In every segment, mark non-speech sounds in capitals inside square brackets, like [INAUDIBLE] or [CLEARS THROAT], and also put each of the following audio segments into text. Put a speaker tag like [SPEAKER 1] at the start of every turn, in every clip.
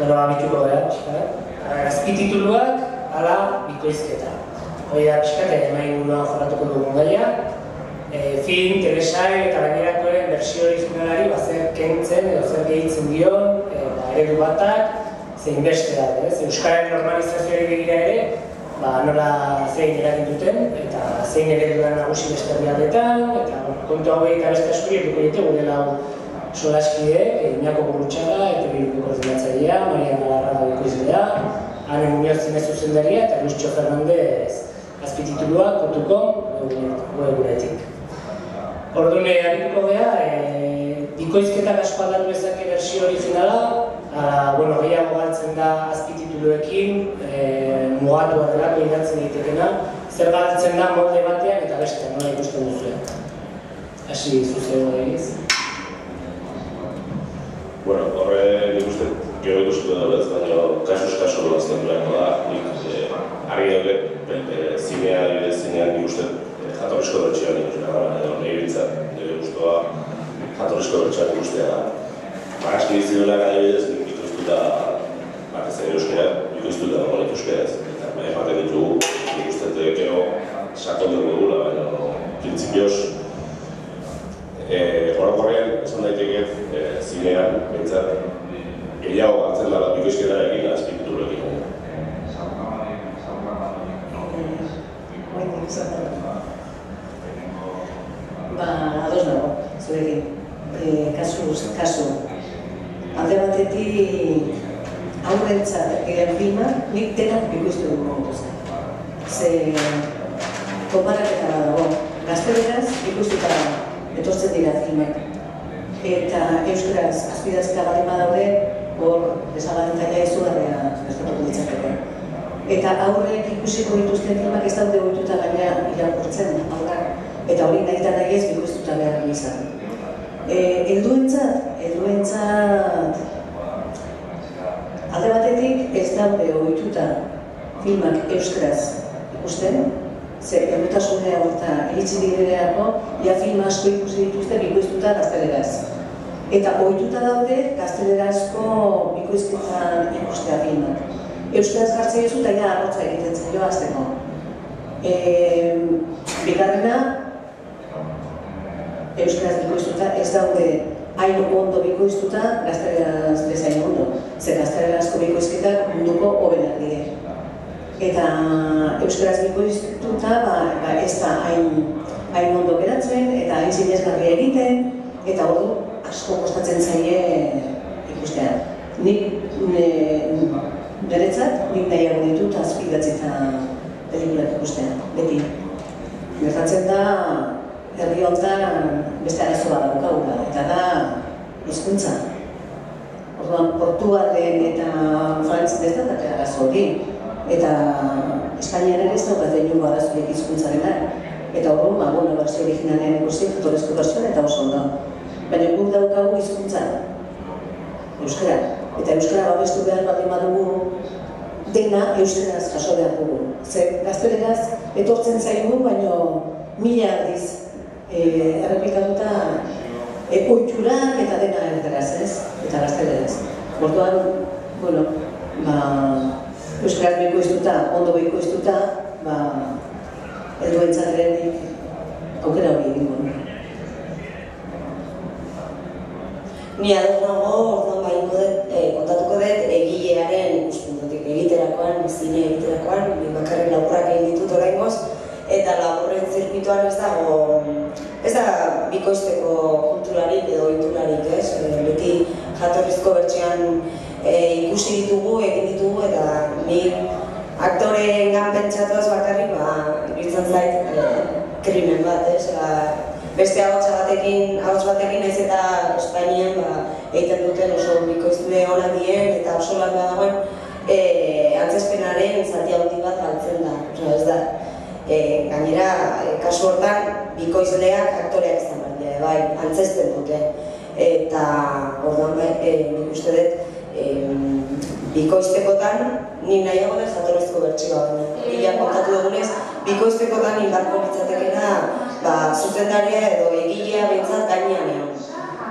[SPEAKER 1] Bueno, abituko gara, pixka Azpitituluak, ala, bikoizketa. Hoi da, pixka, eta nahi buruan jorratuko dugun gaia. E, film, telesail eta gainerakoen bersio originalari ba, zer kentzen edo zer gehitzen dion e, ba, eredu batak zein beste da, ez? Euskaren normalizazioari begira ere, ba, nola zein eragin duten eta zein eredu da nagusi beste herrialdetan eta kontu hauei eta beste askuri eduko ditu gure solaskide, Iñako Gurutxaga, eta Bilduko koordinatzailea, Maria Nalarra da bikoizlea, Ane Muñoz zinez zuzendaria eta Luztxo Fernandez azpititulua, kotuko, guretik. Ordune harituko geha, e, bikoizketak asko aldatu ezake versio originala, a, bueno, gehiago galtzen da azpitituluekin, e, mugatu delako idatzen ditekena, zer galtzen da molde batean eta beste, nola ikusten duzu. Hasi zuzeo egiz.
[SPEAKER 2] Bueno, horre nik uste gero ikustu da ez, baina kasuz kasu azten duenko da, nik eh, argi daude, eh, zinea, zinean nik uste jatorrizko bertxean ikusten da, edo nahi bintzat, nire guztua jatorrizko bertxean ikustea. Barazki bizi duela gara bidez, nik ikustu da, batez ere euskera, ikustu da, euskera ez. Eta baina ematen ditugu, nik uste dut gero sakondu dugula, baina printzipioz, eh, orokorrean, esan daiteke, eh, zinean, bintzat, gehiago galtzen dela bikoizketarekin azpikiturekin.
[SPEAKER 3] Ba, ados nago, zurekin. E, kasu, kasu. Alde batetik aurrentzat egin filma, nik denak bikoiztu dugu montuz. Ze konparaketa dago. Gazteleraz ikustuta etortzen dira filmek. Eta euskaraz azpidazka bali badaude, hor desagarritaia izugarria gertatuko ditzakete. Eta aurrek ikusiko dituzten filmak ez daude goituta gaina irakurtzen, aurrak eta hori nahi eta nahi ez bikoiztuta behar izan. E, elduentzat, elduentzat, alde batetik ez daude ohituta filmak euskaraz ikusten, ze errutasunea horta iritsi direneako, ja film asko ikusi dituzte bikoiztuta gazteleraz. Eta ohituta daude gaztelerazko bikoizketan ikustea filmak. Euskaraz gartzea ez eta ja arrotza egiten zailo azteko. E, bigarrena, euskaraz bikoiztuta ez daude hain ondo bikoiztuta gazteleraz bezain ondo. Ze gaztelerazko bikoizketak munduko hobenak dire. Eta euskaraz bikoiztuta ba, ba ez da hain, hain ondo geratzen eta hain zinezgarria egiten eta ordu asko kostatzen zaie ikustea. Nik ne, Beretzat, nik nahiago ditut azpidatzita pelikulak ikustea, beti. Gertatzen da, herri honetan beste arazo bat daukagula, eta da hizkuntza. Orduan, Portugalen eta Frantzien ez da arazo hori, eta Espainiaren ez daukat inungo arazorik hizkuntzarenak. Eta orduan, ba, bueno, berzio originalean ikusi, fotorezko berzioan eta oso ondo. Baina guk daukagu hizkuntza, euskara. Eta euskara babestu behar baldin badugu dena euskaraz jaso behar dugu. Zer, gazteleraz etortzen zaigu, baino mila aldiz e, errepikatuta e, oiturak eta dena erderaz, ez? Eta gazteleraz. Orduan, bueno, ba, euskaraz bikoiztuta, ondo bikoiztuta, ba, eduentzat aukera hori egingo.
[SPEAKER 4] Ni ados nago, orduan bainko dut, e, kontatuko dut, egilearen ikuspuntutik egiterakoan, zine egiterakoan, ni bakarrik laburrak egin ditut oraingoz, eta laburren zirkuituan ez dago, ez da bikoizteko kulturarik edo oiturarik, ez? E, beti jatorrizko bertxean e, ikusi ditugu, egin ditugu, eta ni aktoreen gan pentsatuaz bakarrik, ba, iruditzen zait, e, krimen bat, ez? Ba, beste ahotsa batekin, ahots batekin ez eta Espainian ba, egiten duten oso bikoiztune ona dien eta oso lan dagoen e, antzespenaren zati handi bat galtzen da. Osa, ez da. E, gainera, e, kasu hortan, bikoizleak aktoreak izan behar bai, antzesten dute. Eta, orduan, bai, e, nik uste dut, em, bikoiztekotan, ni nahiago da jatorrizko bertsioa baina. Ia kontatu dugunez, bikoiztekotan hildarko litzatekena, ba, zuzendaria edo egilea behintzat gainean egon.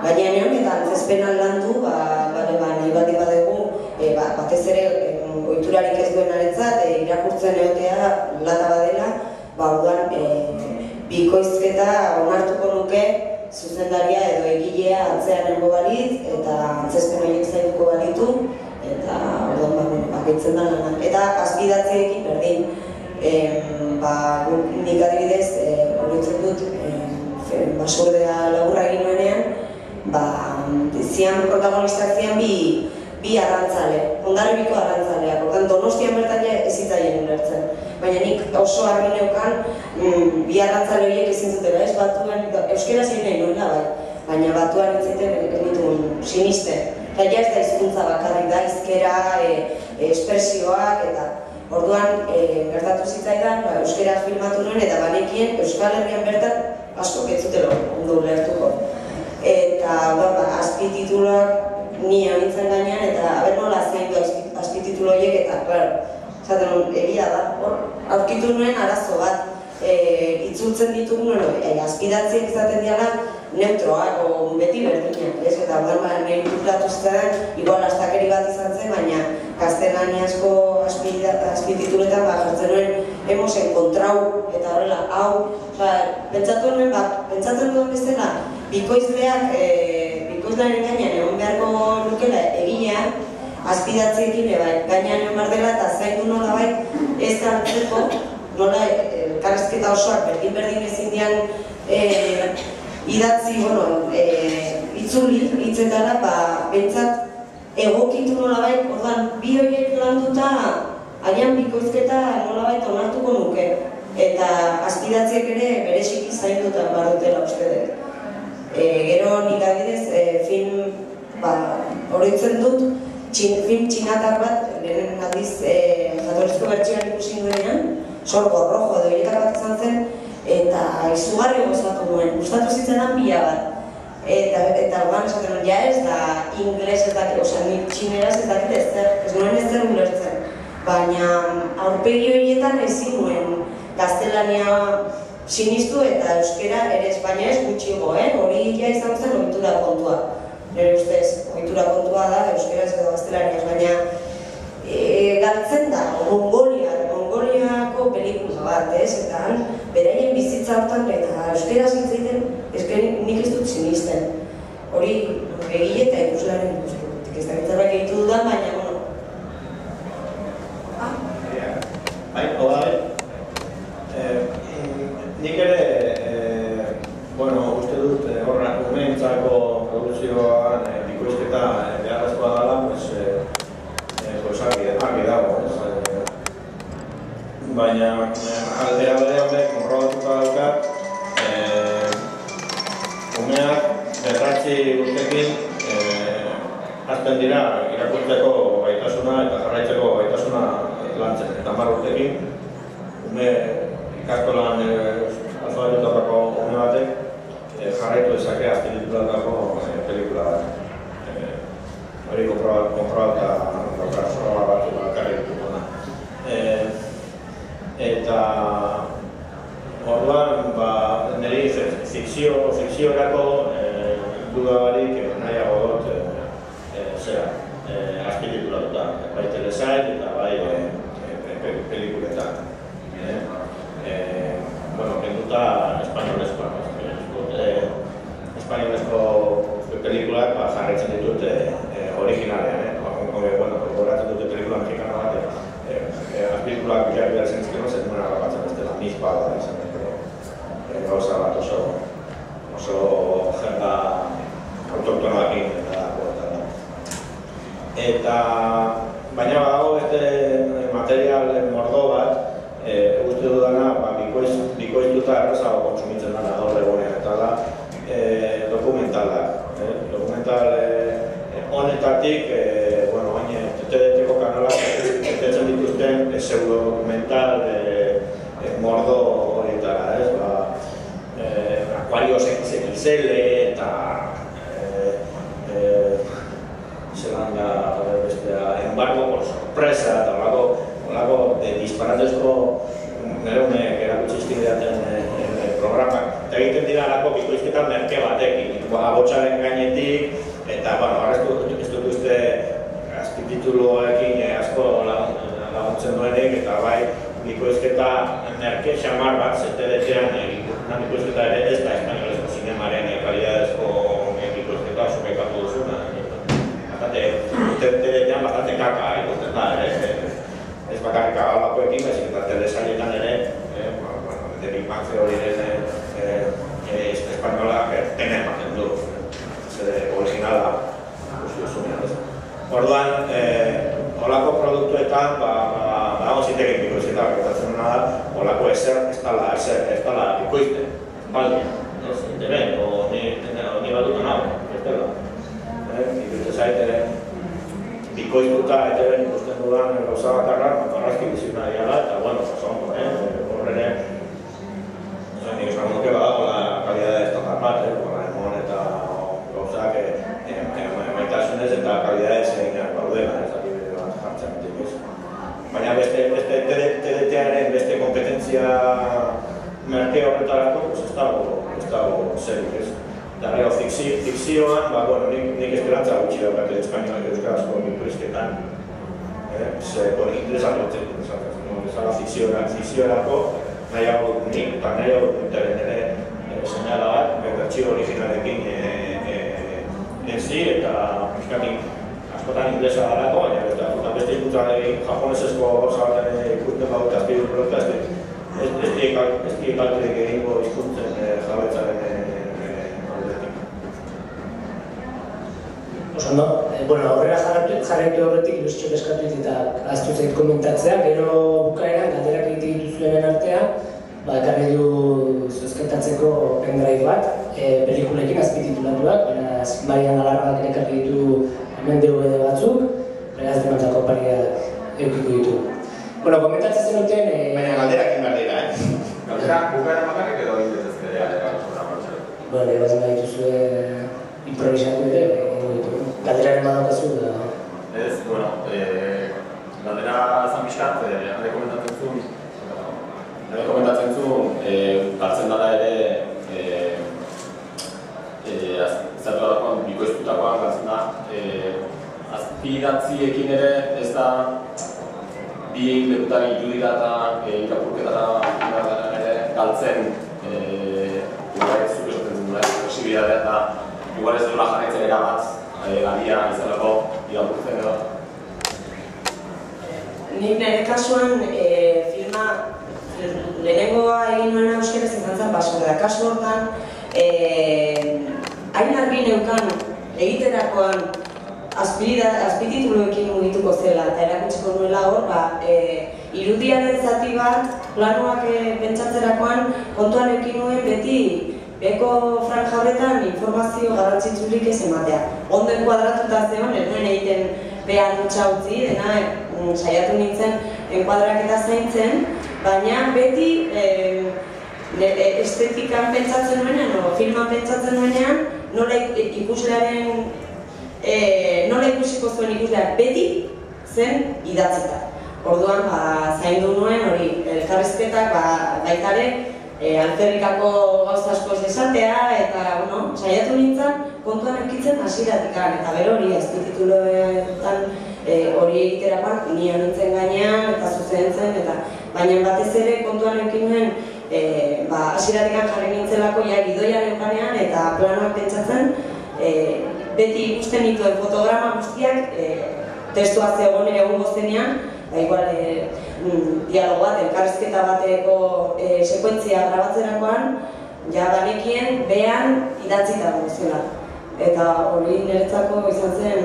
[SPEAKER 4] Gainean egon eta antzezpena landu, ba, bale, ba, nahi baldin badegu, e, ba, batez ere em, oiturarik ez duen aretzat, e, irakurtzen egotea lata badela, ba, udan, e, bikoizketa onartuko nuke, zuzendaria edo egilea atzean nengo balit, eta antzespen horiek zaituko balitu, eta orduan ba, bueno, bakitzen da lana. Eta azpidatziekin berdin, em, ba, nik adibidez, e, horitzen dut, e, basurdea laburra egin nuenean, ba, zian protagonistak zian bi, bi arrantzale, ondarribiko arrantzaleak, ordan donostian bertan ja ez zitzaien ulertzen. Baina nik oso argi neukan, mm, bi arrantzale horiek ezin zutela, ez batuan, euskera zein nahi nuela bai, baina batuan entziten egitun siniste. Eta ja ez da hizkuntza bakarrik da, izkera, e, espresioak, eta orduan e, gertatu zitzaidan, ba, euskera filmatu nuen, eta banekien Euskal Herrian bertan asko ketzutelo ondo ulertuko. Eta, ba, azpitituloak ni abitzen gainean eta haber nola zaindu azpititulo horiek eta, claro, zaten egia da, hor, aurkitu nuen arazo bat, e, itzultzen ditugu, bueno, e, azpidatziek izaten diala neutroak, o beti berdinak, ez? Eta ba, nahi dutlatu zuten, igual astakeri bat izan zen, baina gaztelaniazko azpitituletan ba, jartzen nuen hemos encontrau, eta horrela, hau, oza, pentsatu nuen, ba, pentsatzen duen bezala, bikoizleak, e, bikoizlaren gainean egon beharko nukela egilea, azpidatziekin bai, gainean egon behar dela eta zaindu nola bai ez hartzeko, nola elkarrezketa osoak berdin berdin ezin dian e, idatzi, bueno, e, itzuli, hitzetara, ba, bentsat egokitu nola bai, orduan, bi horiek landuta, haian bikoizketa nola bai onartuko nuke. Eta azpidatziek ere bereziki zaindutan bar dutela uste dut. E, gero nik adidez, e, film ba, oroitzen dut, txin, film txinatar bat, lehen aldiz e, jatorezko bertxean ikusi duenean, sorgo rojo edo hiletak bat izan zen, eta izugarri gozatu nuen, gustatu zitzenan bila bat. Eta, eta orban esaten ja ez da ingles ez dakit, osea, nik txineraz ez dakit ez zer, ez nuen ez zer ulertzen. Baina aurpegi horietan ezin nuen gaztelania sinistu eta euskera ere Espainia ez gutxiago, eh? Hori ja izan zen ohitura kontua. Nire ustez, ohitura kontua da euskera ez edo gaztelaniaz, baina e, galtzen da, Mongolia, Mongoliako pelikula bat, ez? Eta han, beraien bizitza hortan eta euskera zintzaiten, ezke nik ez dut sinisten. Hori, egile eta ikuslaren ikusten. Ez da egitu dudan, baina, bueno.
[SPEAKER 5] Ah. Bai, bai. Eh, nik ere, e, bueno, uste dut, e, horra, umeentzako produzioan e, bikoizketa e, beharrezkoa dela, pues, e, e, pues, argi, argi dago, ez? E, baina, aldera bere horrek, konprobatuta daukat, e, umeak, berratzi urtekin, e, azten dira, irakurtzeko gaitasuna eta jarraitzeko gaitasuna lantzen, eta mar urtekin, ume ikastolan e, alfabetutatako ume batek e, jarraitu dezake azpilitulatako e, pelikula bat. E, hori konprobata daukar zorra bat bakarri dituko da. E, eta orduan, ba, niri fikzio, fikziorako e, duda barik nahiago dut e, e, zera, e, azpilitulatuta, bai telesait eta bai e, e, pelikuletan. E, eh, bueno, kenduta espainolezkoa. Eh, espainolezko pelikulak ba, jarraitzen ditut eh, originalean, eh? Ome, bueno, goratzen dute pelikula mexicana bat, eh, eh, az pelikulak jarri behar zentzikeno, zen duen agabatzen mizpa da, izan, eh, gauza bat oso, oso jenda autoktonoakin eta da. Eta, baina badago beste material mordo bat, e, uste dudana, ba, bikoiz, bikoiztuta errazago kontsumitzen dana gaur egonean, eta da e, dokumentalak. E, dokumental e, honetatik, e, bueno, baina TTD-teko kanalak etetzen dituzten e, pseudo-dokumental e, e, mordo horietara, ez? Ba, e, Aquarios XXL eta e, e, zelan da bestea, embargo por sorpresa, eta olako eh, disparatezko nire unek erakutsi izkideaten eh, eh, programak. Eta egiten dira alako bikoizketan merke batekin, abotxaren gainetik, eta, bueno, arreztu ez dut uste azpitituloekin asko laguntzen duenik, eta bai, bikoizketa merke xamar bat, zete detzean, bikoizketa ere ez da espainolezko zinemaren kalidadez produktuetan, ba, ba, ba, hon ziteken bikoizketa gertatzen dena da, olako ezer, ez dala, ezer, ez dala bikoizte, baldi, ez, interen, o ni, ni badutan hau, ez dela. Eh, Iruditzen zaite, bikoiztuta eta eren ikusten dudan gauza bakarra, marrazki bizuna dira da, eta bueno, pues ondo, eh, horren ere, nik esan nuke badago la kalidad estandar bat, eh, Doraemon eta gauzak eh, maitasunez eta kalidadez eginak baudela, ez dakit bide bat jartzen ditik ez. Baina beste, beste TDT-aren beste kompetentzia merke horretarako, pues ez dago, ez dago zerik ez. Eta gero fikzio, fikzioan, ba, bueno, nik, nik esperantza gutxi daukate espainolak euskarazko bikoizketan. Eh, ze, hori interesatu dutzen, bezala fikziora, fikziorako, nahiago nik, eta nahiago duteren ere e, seinala bat, berbertsio originalekin e, e, enzi, eta pixkatik askotan inglesa darako, baina eta, beste ikutan egin japonesesko gauza bat ikusten badut azpidu produkta, ez ez ez ez kalterik egingo izkuntzen e, jabetzaren e, aldetik.
[SPEAKER 1] Oso, no? E, bueno, horrela jarratu, jarraitu horretik ilustio eskatu eta aztu zait komentatzea, gero bukaeran galderak egite dituzuenen artean, ba, ekarri du zuzketatzeko pendrive bat, e, pelikulekin azpititulatuak, beraz, Marian Alarrak ekarri ditu hemen DVD batzuk, beraz, denotako pariak eukiko ditu. Bueno, komentatzen zenuten... E,
[SPEAKER 6] Baina galderak egin behar dira, eh? Galdera, bukaeran bakarrik edo egin dezazke galdera galdera
[SPEAKER 1] Bueno, ebaz nahi duzue improvisatu ere, ditu. Galderaren badaukazu da...
[SPEAKER 6] Ez, bueno, eh, galdera zan pixkat, eh, alde komentatzen zuen, alde komentatzen zuen, eh, galtzen dara ere, eh, eh, zertu dagoen, bikoiztutakoan galtzen da, eh, azpidatziekin ere ez da bi lekutan irudira eta e, irakurketara ere galtzen e, igual ez zuk esaten duen posibilitatea eta igual ez duela jarraitzen erabat e, galia izaneko irakurtzen edo.
[SPEAKER 4] Nik nire kasuan e, filma lehenengoa egin nuena euskeraz izan zen baso da. Kasu hortan, e, hain argi neukan egiterakoan azpitituluekin mugituko zela eta erakutsiko nuela hor, ba, e, irudiaren zati bat, planoak e, pentsatzerakoan kontuan ekin nuen beti beko franja horretan informazio garrantzitsurik ez ematea. Onden kuadratuta zeon, ez nuen egiten behar dutxa utzi, dena mm, saiatu nintzen enkuadraketa zaintzen, baina beti e, estetikan pentsatzen nuenean, o filman pentsatzen nuenean, nola ikuslearen e, nola ikusiko zuen ikusleak beti zen idatzita. Orduan, ba, zaindu nuen hori, elkarrizketak ba, baitare, e, alferrikako gauza asko ez esatea, eta, bueno, saiatu nintzen, kontuan ekitzen hasiratikan eta gero hori azpitituloetan e, hori egiterakoan, nio nintzen gainean, eta zuzen zen, eta baina batez ere kontuan ekin nuen, e, ba, hasiratikan jarri nintzelako, ja, gidoiaren panean, eta planoak pentsatzen, e, beti ikusten dituen fotograma guztiak e, testua zegoen egun goztenean, ba, igual, e, dialogo bat, elkarrizketa bateko e, sekuentzia grabatzerakoan, ja banekien behan idatzita guztiela. Eta hori niretzako izan zen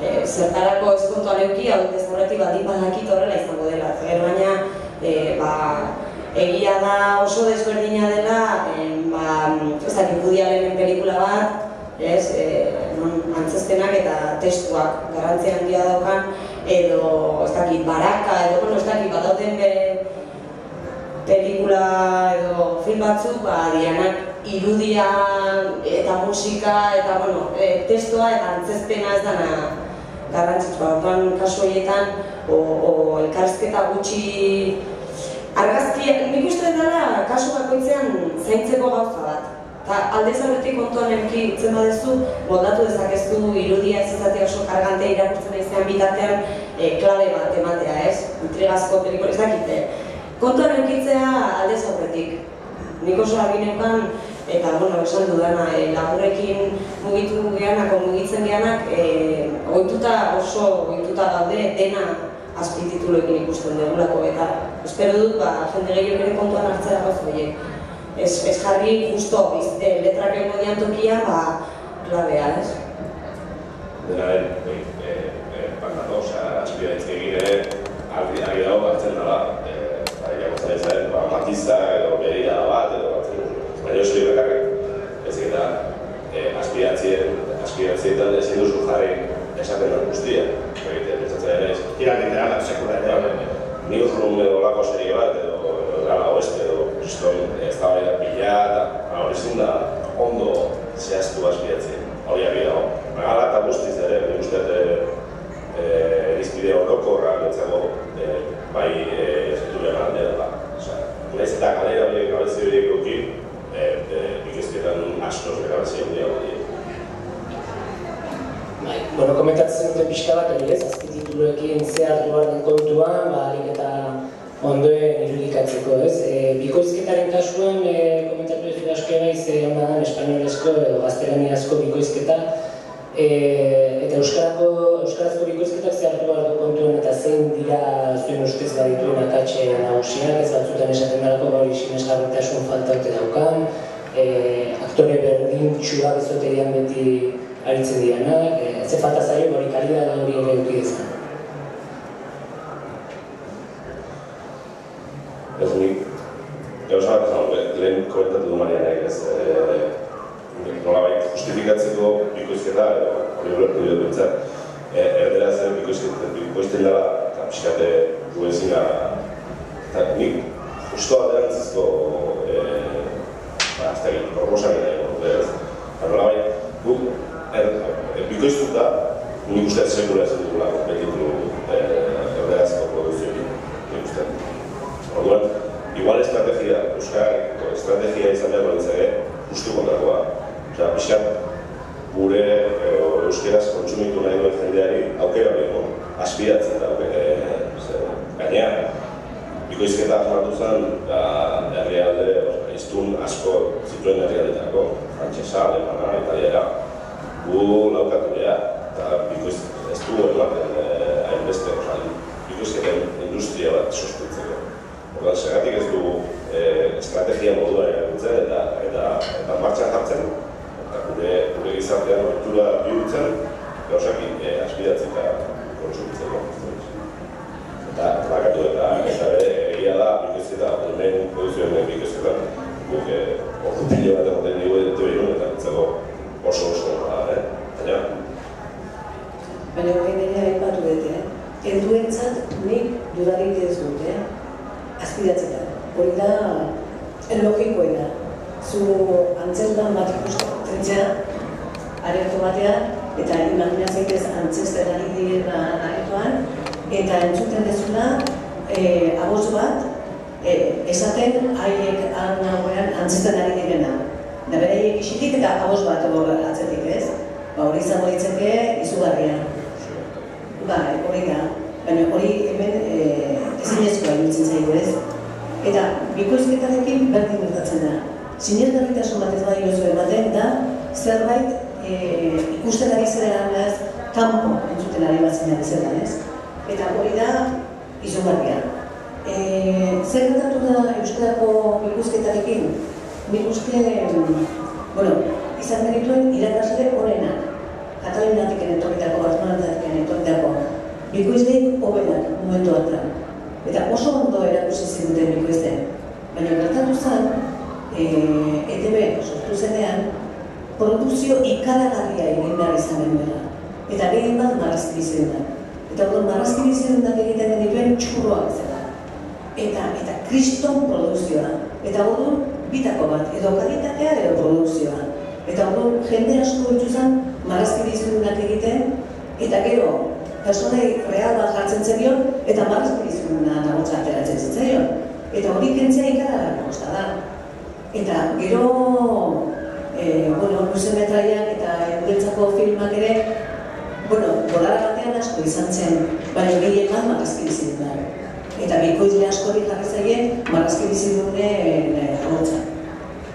[SPEAKER 4] e, zertarako eskontu aleuki, hau ez bat badakit horrela izango dela. Gero baina, e, ba, egia da oso desberdina dela, e, ba, ez dakit pelikula bat, ez, e, antzezpenak eta testuak garrantzia handia daukan, edo, ez dakit, baraka, edo, bueno, ez dakit, badauten be, pelikula edo film batzuk, ba, dianak irudia eta musika eta, bueno, e, testua eta antzezpena ez dana garrantzitsua. Orduan, kasu horietan, o, o elkarrizketa gutxi argazki, nik uste dela kasu bakoitzean zaintzeko gauza bat. Eta alde zaurretik kontuan euki itzen badezu, moldatu dezakezu irudia ez izatea oso kargante irakurtzen aizean bitartean e, klabe bat ematea, ez? Intrigazko pelikula ez dakite. Kontuan eukitzea alde zaurretik. Nik oso agineukan, eta, bueno, esan dudana, e, laburrekin mugitu gehanako mugitzen gehanak, e, oituta oso oituta gaude dena azpitituloekin ikusten dugulako, eta espero dut, ba, jende gehiago ere kontuan hartzea gauza horiek ez, ez jarri justo e, letrak egon dian tokia, ba, klabea, ez?
[SPEAKER 2] Dena, e, e, e, no? Osea, azpidaitzik egin ere, argi dago hartzen dela, eh, ba, irakurtzen ez zaren, ba, matiza edo begira bat, edo batzen, baina oso bakarrik, ez eta eh, azpidatzien, azpidatzietan ezin duzu jarri esaten den guztia, egite, pentsatzen ere, ez,
[SPEAKER 5] Irakitea, sekula ere.
[SPEAKER 2] newsroom edo lako serie bat, edo, edo gala oeste, edo kriston ez da hori da pila, eta hori ezin da ondo zehaztu azpidatzen, hori argi dago. Gala eta guztiz ere, nik uste dut, eh, irizpide orokorra netzago eh, bai eh, zenturen alde dela. Osea, nahiz eta galera horiek gabezi horiek duki, eh, eh, ikizketan askoz gabezi handia hori.
[SPEAKER 1] Bai, bueno, komentatzen duten pixka bat ez, azpitituluekin zehartu behar den kontuan, ba, eta ondoen irudikatzeko ez. E, bikoizketaren kasuan, e, komentatu ez dut asko naiz, e, hona da, espainolezko edo gaztelaniazko bikoizketa, e, eta euskarako, euskarazko bikoizketak zehartu behar du kontuan eta zein dira zuen ustez badituen akatxe nagusiak, ez batzutan esaten dalako ba hori sinesgarritasun falta ote daukan, e, aktore berdin txua bezoterian beti aritzen dianak, e, ze falta zaio hori kalidad hori ere eduki.
[SPEAKER 3] Ikaragarria egin behar izan genuela. Eta gehien bat marrazki bizidunak. Eta orduan marrazki bizidunak egiten genituen txurroak zela. Eta, eta kriston produkzioa. Eta orduan bitako bat, edo kalitatea edo produkzioa. Eta orduan jende asko ditu zen marrazki bizidunak egiten, eta gero personai real bat jartzen zenion, eta marrazki biziduna nagotza ateratzen zitzaion. Eta hori kentzea ikaragarri kosta da. Eta gero, e, bueno, luze metraiak eta guretzako filmak ere, bueno, bolara batean asko izan zen, baina gehien bat marrazki bizidunak. Eta bikoizle askori jarri zaien marrazki bizidunen e, jagotza.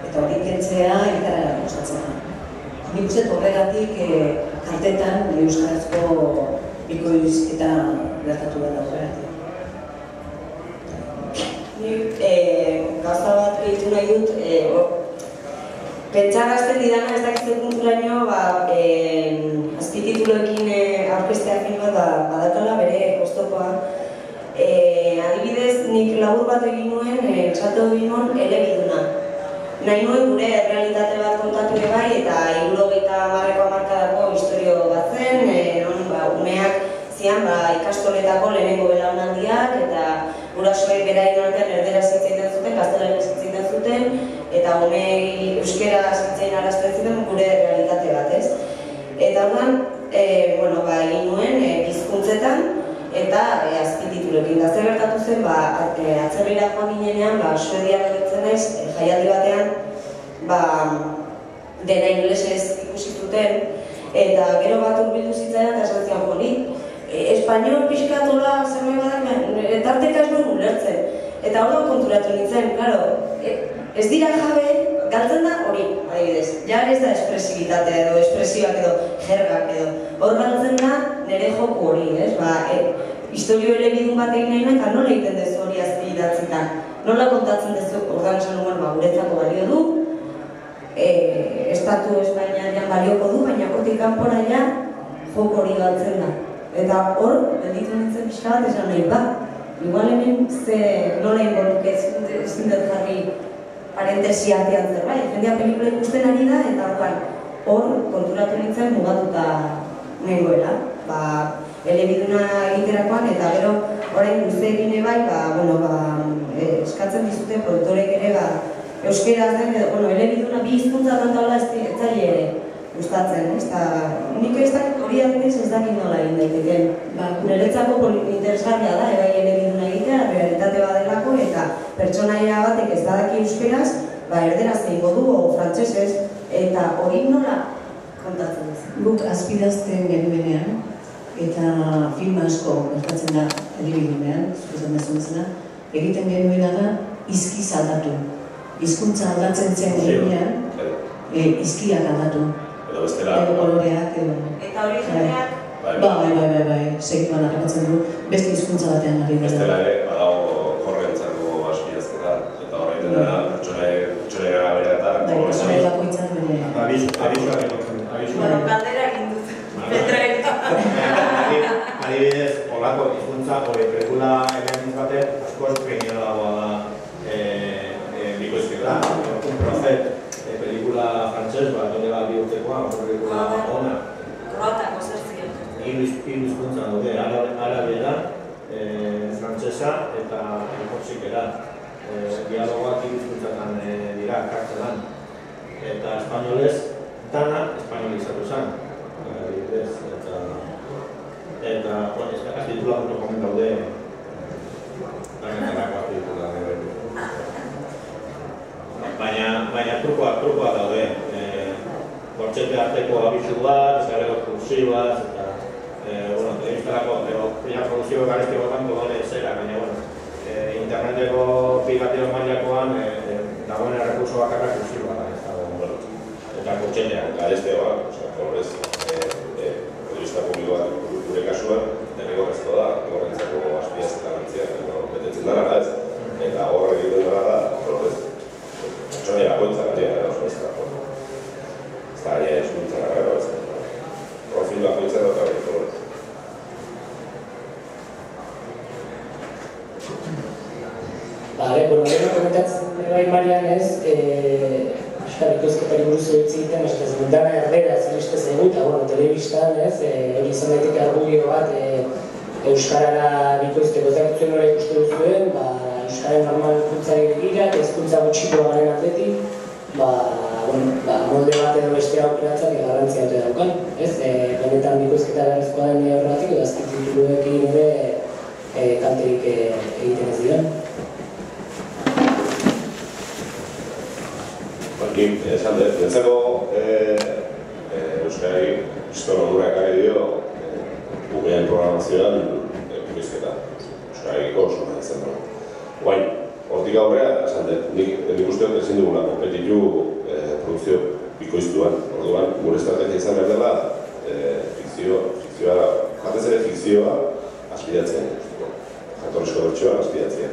[SPEAKER 3] Eta hori kentzea ikaragarri kostatzen da. Nik uste horregatik e, kartetan euskarazko bikoizketa gertatu da horregatik.
[SPEAKER 4] Nik eh, gauza bat gehitu nahi dut, eh, o- pentsarazten didana ez dakizte punturaino, ba, eh, azpitituloekin eh, aurkeztea filma da badakala bere kostokoa. E, adibidez, nik labur bat egin nuen, e, esatu egin nuen elebiduna. Nahi nuen gure realitate bat kontatu ere bai, eta hirurogeita hamarreko hamarkadako historio bat zen, e, non ba, umeak zian ba, ikastoletako lehenengo belaunaldiak, eta gurasoek beraien artean erdera zitzen zuten, gaztelaren zitzen zuten, eta ume euskera zitzen arazten gure realitate bat, ez? Eta orduan, e, bueno, ba, egin nuen e, bizkuntzetan, eta e, azpititulekin. Da zer gertatu zen, ba, e, atzerrira joan ginenean, ba, suedia gertzen naiz, e, jaialdi batean, ba, dena inglesez ikusi zuten, eta gero bat urbildu zitzaidan, eta esan hori, e, espainiol pixkatola zer badak, e, tarteka ez nuen ulertzen. Eta hor konturatu nintzen, claro, e, ez dira jabe, galtzen da hori, adibidez. Ja ez da espresibitatea edo, espresioak edo, jergak edo. Hor galtzen da nire joku hori, ez? Ba, e, historio ere bidun bat egin nahi eta nola egiten dezu hori azpi idatzetan. Nola kontatzen dezu, ordan esan nuen, ba, guretzako balio du, e, estatu Espainian balioko du, baina hortik kanpora ja joko hori galtzen da. Eta hor, gelditu nintzen pixka bat esan nahi, ba, igual hemen ze nola ingonuke ezin dut jarri parentesia atean zerbait. Jendea pelikula ikusten ari da, eta orduan hor konturatu nintzen mugatuta nengoela. Ba, elebiduna egiterakoan, eta gero orain guzti egine bai, ba, bueno, ba, e, eskatzen dizute produktorek ere, ba, euskera zen, edo, bueno, elebiduna bi hizkuntza tantaula ez zaile ere gustatzen, ez da, nik ez dakit hori adibidez ez dakit nola egin daiteken. Ba, niretzako interesgarria da, ebai elebiduna egitea, realitate badelako, eta pertsonaia batek ez badaki euskeraz, ba, erderaz egingo du, o frantsesez, eta hori nola kontatzen ez.
[SPEAKER 3] Guk azpidazten genuenean, eta film asko gertatzen da elibidunean, zuzan bezan bezala, egiten genuena da izki aldatu. Hizkuntza aldatzen zen genuenean, e, izkiak aldatu.
[SPEAKER 2] Edo bestela...
[SPEAKER 3] Edo koloreak, edo...
[SPEAKER 4] Eta hori jendeak...
[SPEAKER 3] Bai, bai, bai, bai, bai, segituan harrapatzen du, beste hizkuntza batean ari dira.
[SPEAKER 2] Bestela ere, badago horrentzako aspiazketa, eta horreiten da, pertsonea gara eta...
[SPEAKER 3] Bai, pertsonea bakoitzak bere...
[SPEAKER 5] Abizu, abizu, abizu.
[SPEAKER 4] Bueno, galdera egin dut. Petraek.
[SPEAKER 5] Adibidez, olako hizkuntza hori pelikula elementz baten askoz pequeño dagoa da bikoizketa. Un procet, pelikula frantses bat, bat bi urtekoa, pelikula ona. Hiru hizkuntza daude, arabiera, frantsesa eta korsikera. Dialogoak hiru hizkuntzatan dira, kartzelan. Eta espainolez, dana espainolizatu zen. Adibidez, eta eta titula ondo komen daude danetarako baina baina trukoa trukoa daude eh kortxete arteko abisu bat, gero kursiba eta eh bueno, telebistarako edo ya produzio garesti botan dole zera, baina bueno, eh interneteko pirateo mailakoan eh dagoen errekurso bakarra kursiba da, ez dago. Bueno, eta kortxeteak
[SPEAKER 2] Garestea, osea, kolorez, eh, eh, telebista publiko bat gure kasuan, derrigorrezko da, horrentzako aspiaz eta gantzia, betetzen dara, ez? Eta horre egiten dara da, horrez, pertsonea bakoitza gatia, oso ez da, ez da, ja, eskuntza gara, ez da, profil bakoitza da, eta horrez.
[SPEAKER 1] Bale, bueno, gero komentatzen bai Marian ez, eh, Euskal Ikoizketari buruz egitzi egiten, ez dara erdera ez iriste zaigu, eta bueno, telebistan ez, eh, hori izan daiteke argudio bat eh, Euskarara bikoizteko ez dakitzen nola ikuste duzuen, ba, Euskaren normal kuntzari begira, eta ezkuntza gutxiko garen atletik, ba, bueno, ba, molde bat edo beste aukeratzak garrantzia dute daukan, ez? E, benetan bikoizketa beharrezkoa den horregatik, edo azkitituekin ere e, kanterik e, egiten ez diren.
[SPEAKER 2] Nik, esan dut, nintzako Euskari historio dura ekarri dio Gugean programazioan bikoizketa. Euskariko oso nahi zen dago. Guain, hortik aurrea, esan dut, nik, nik uste dut ezin dugula kompetitu produkzio bikoiztuan. Orduan, gure estrategia izan behar dela, fikzio, fikzioa, jatez ere fikzioa aspidatzen. Jatorrizko bertsoa aspidatzen.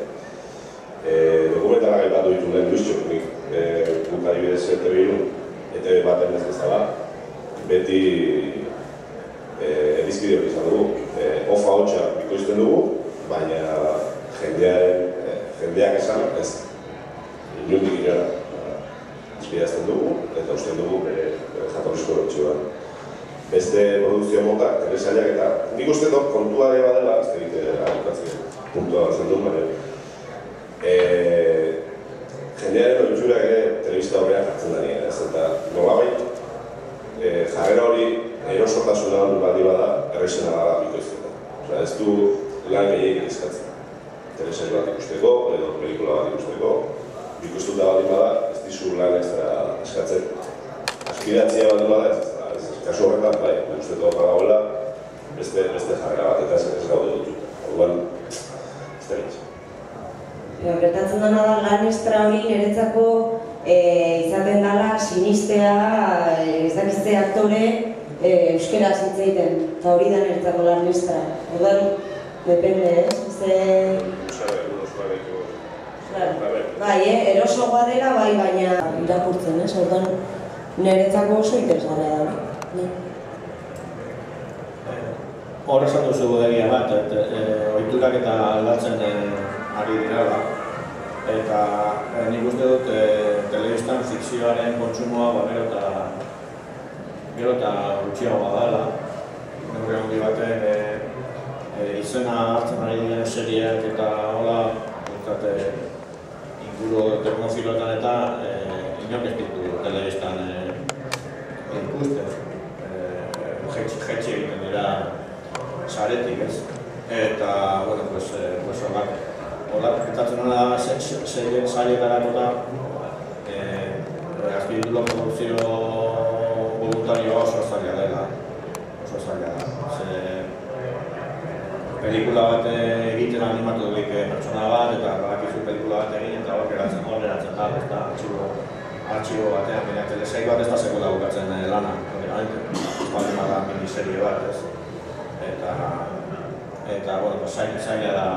[SPEAKER 5] Zaila, da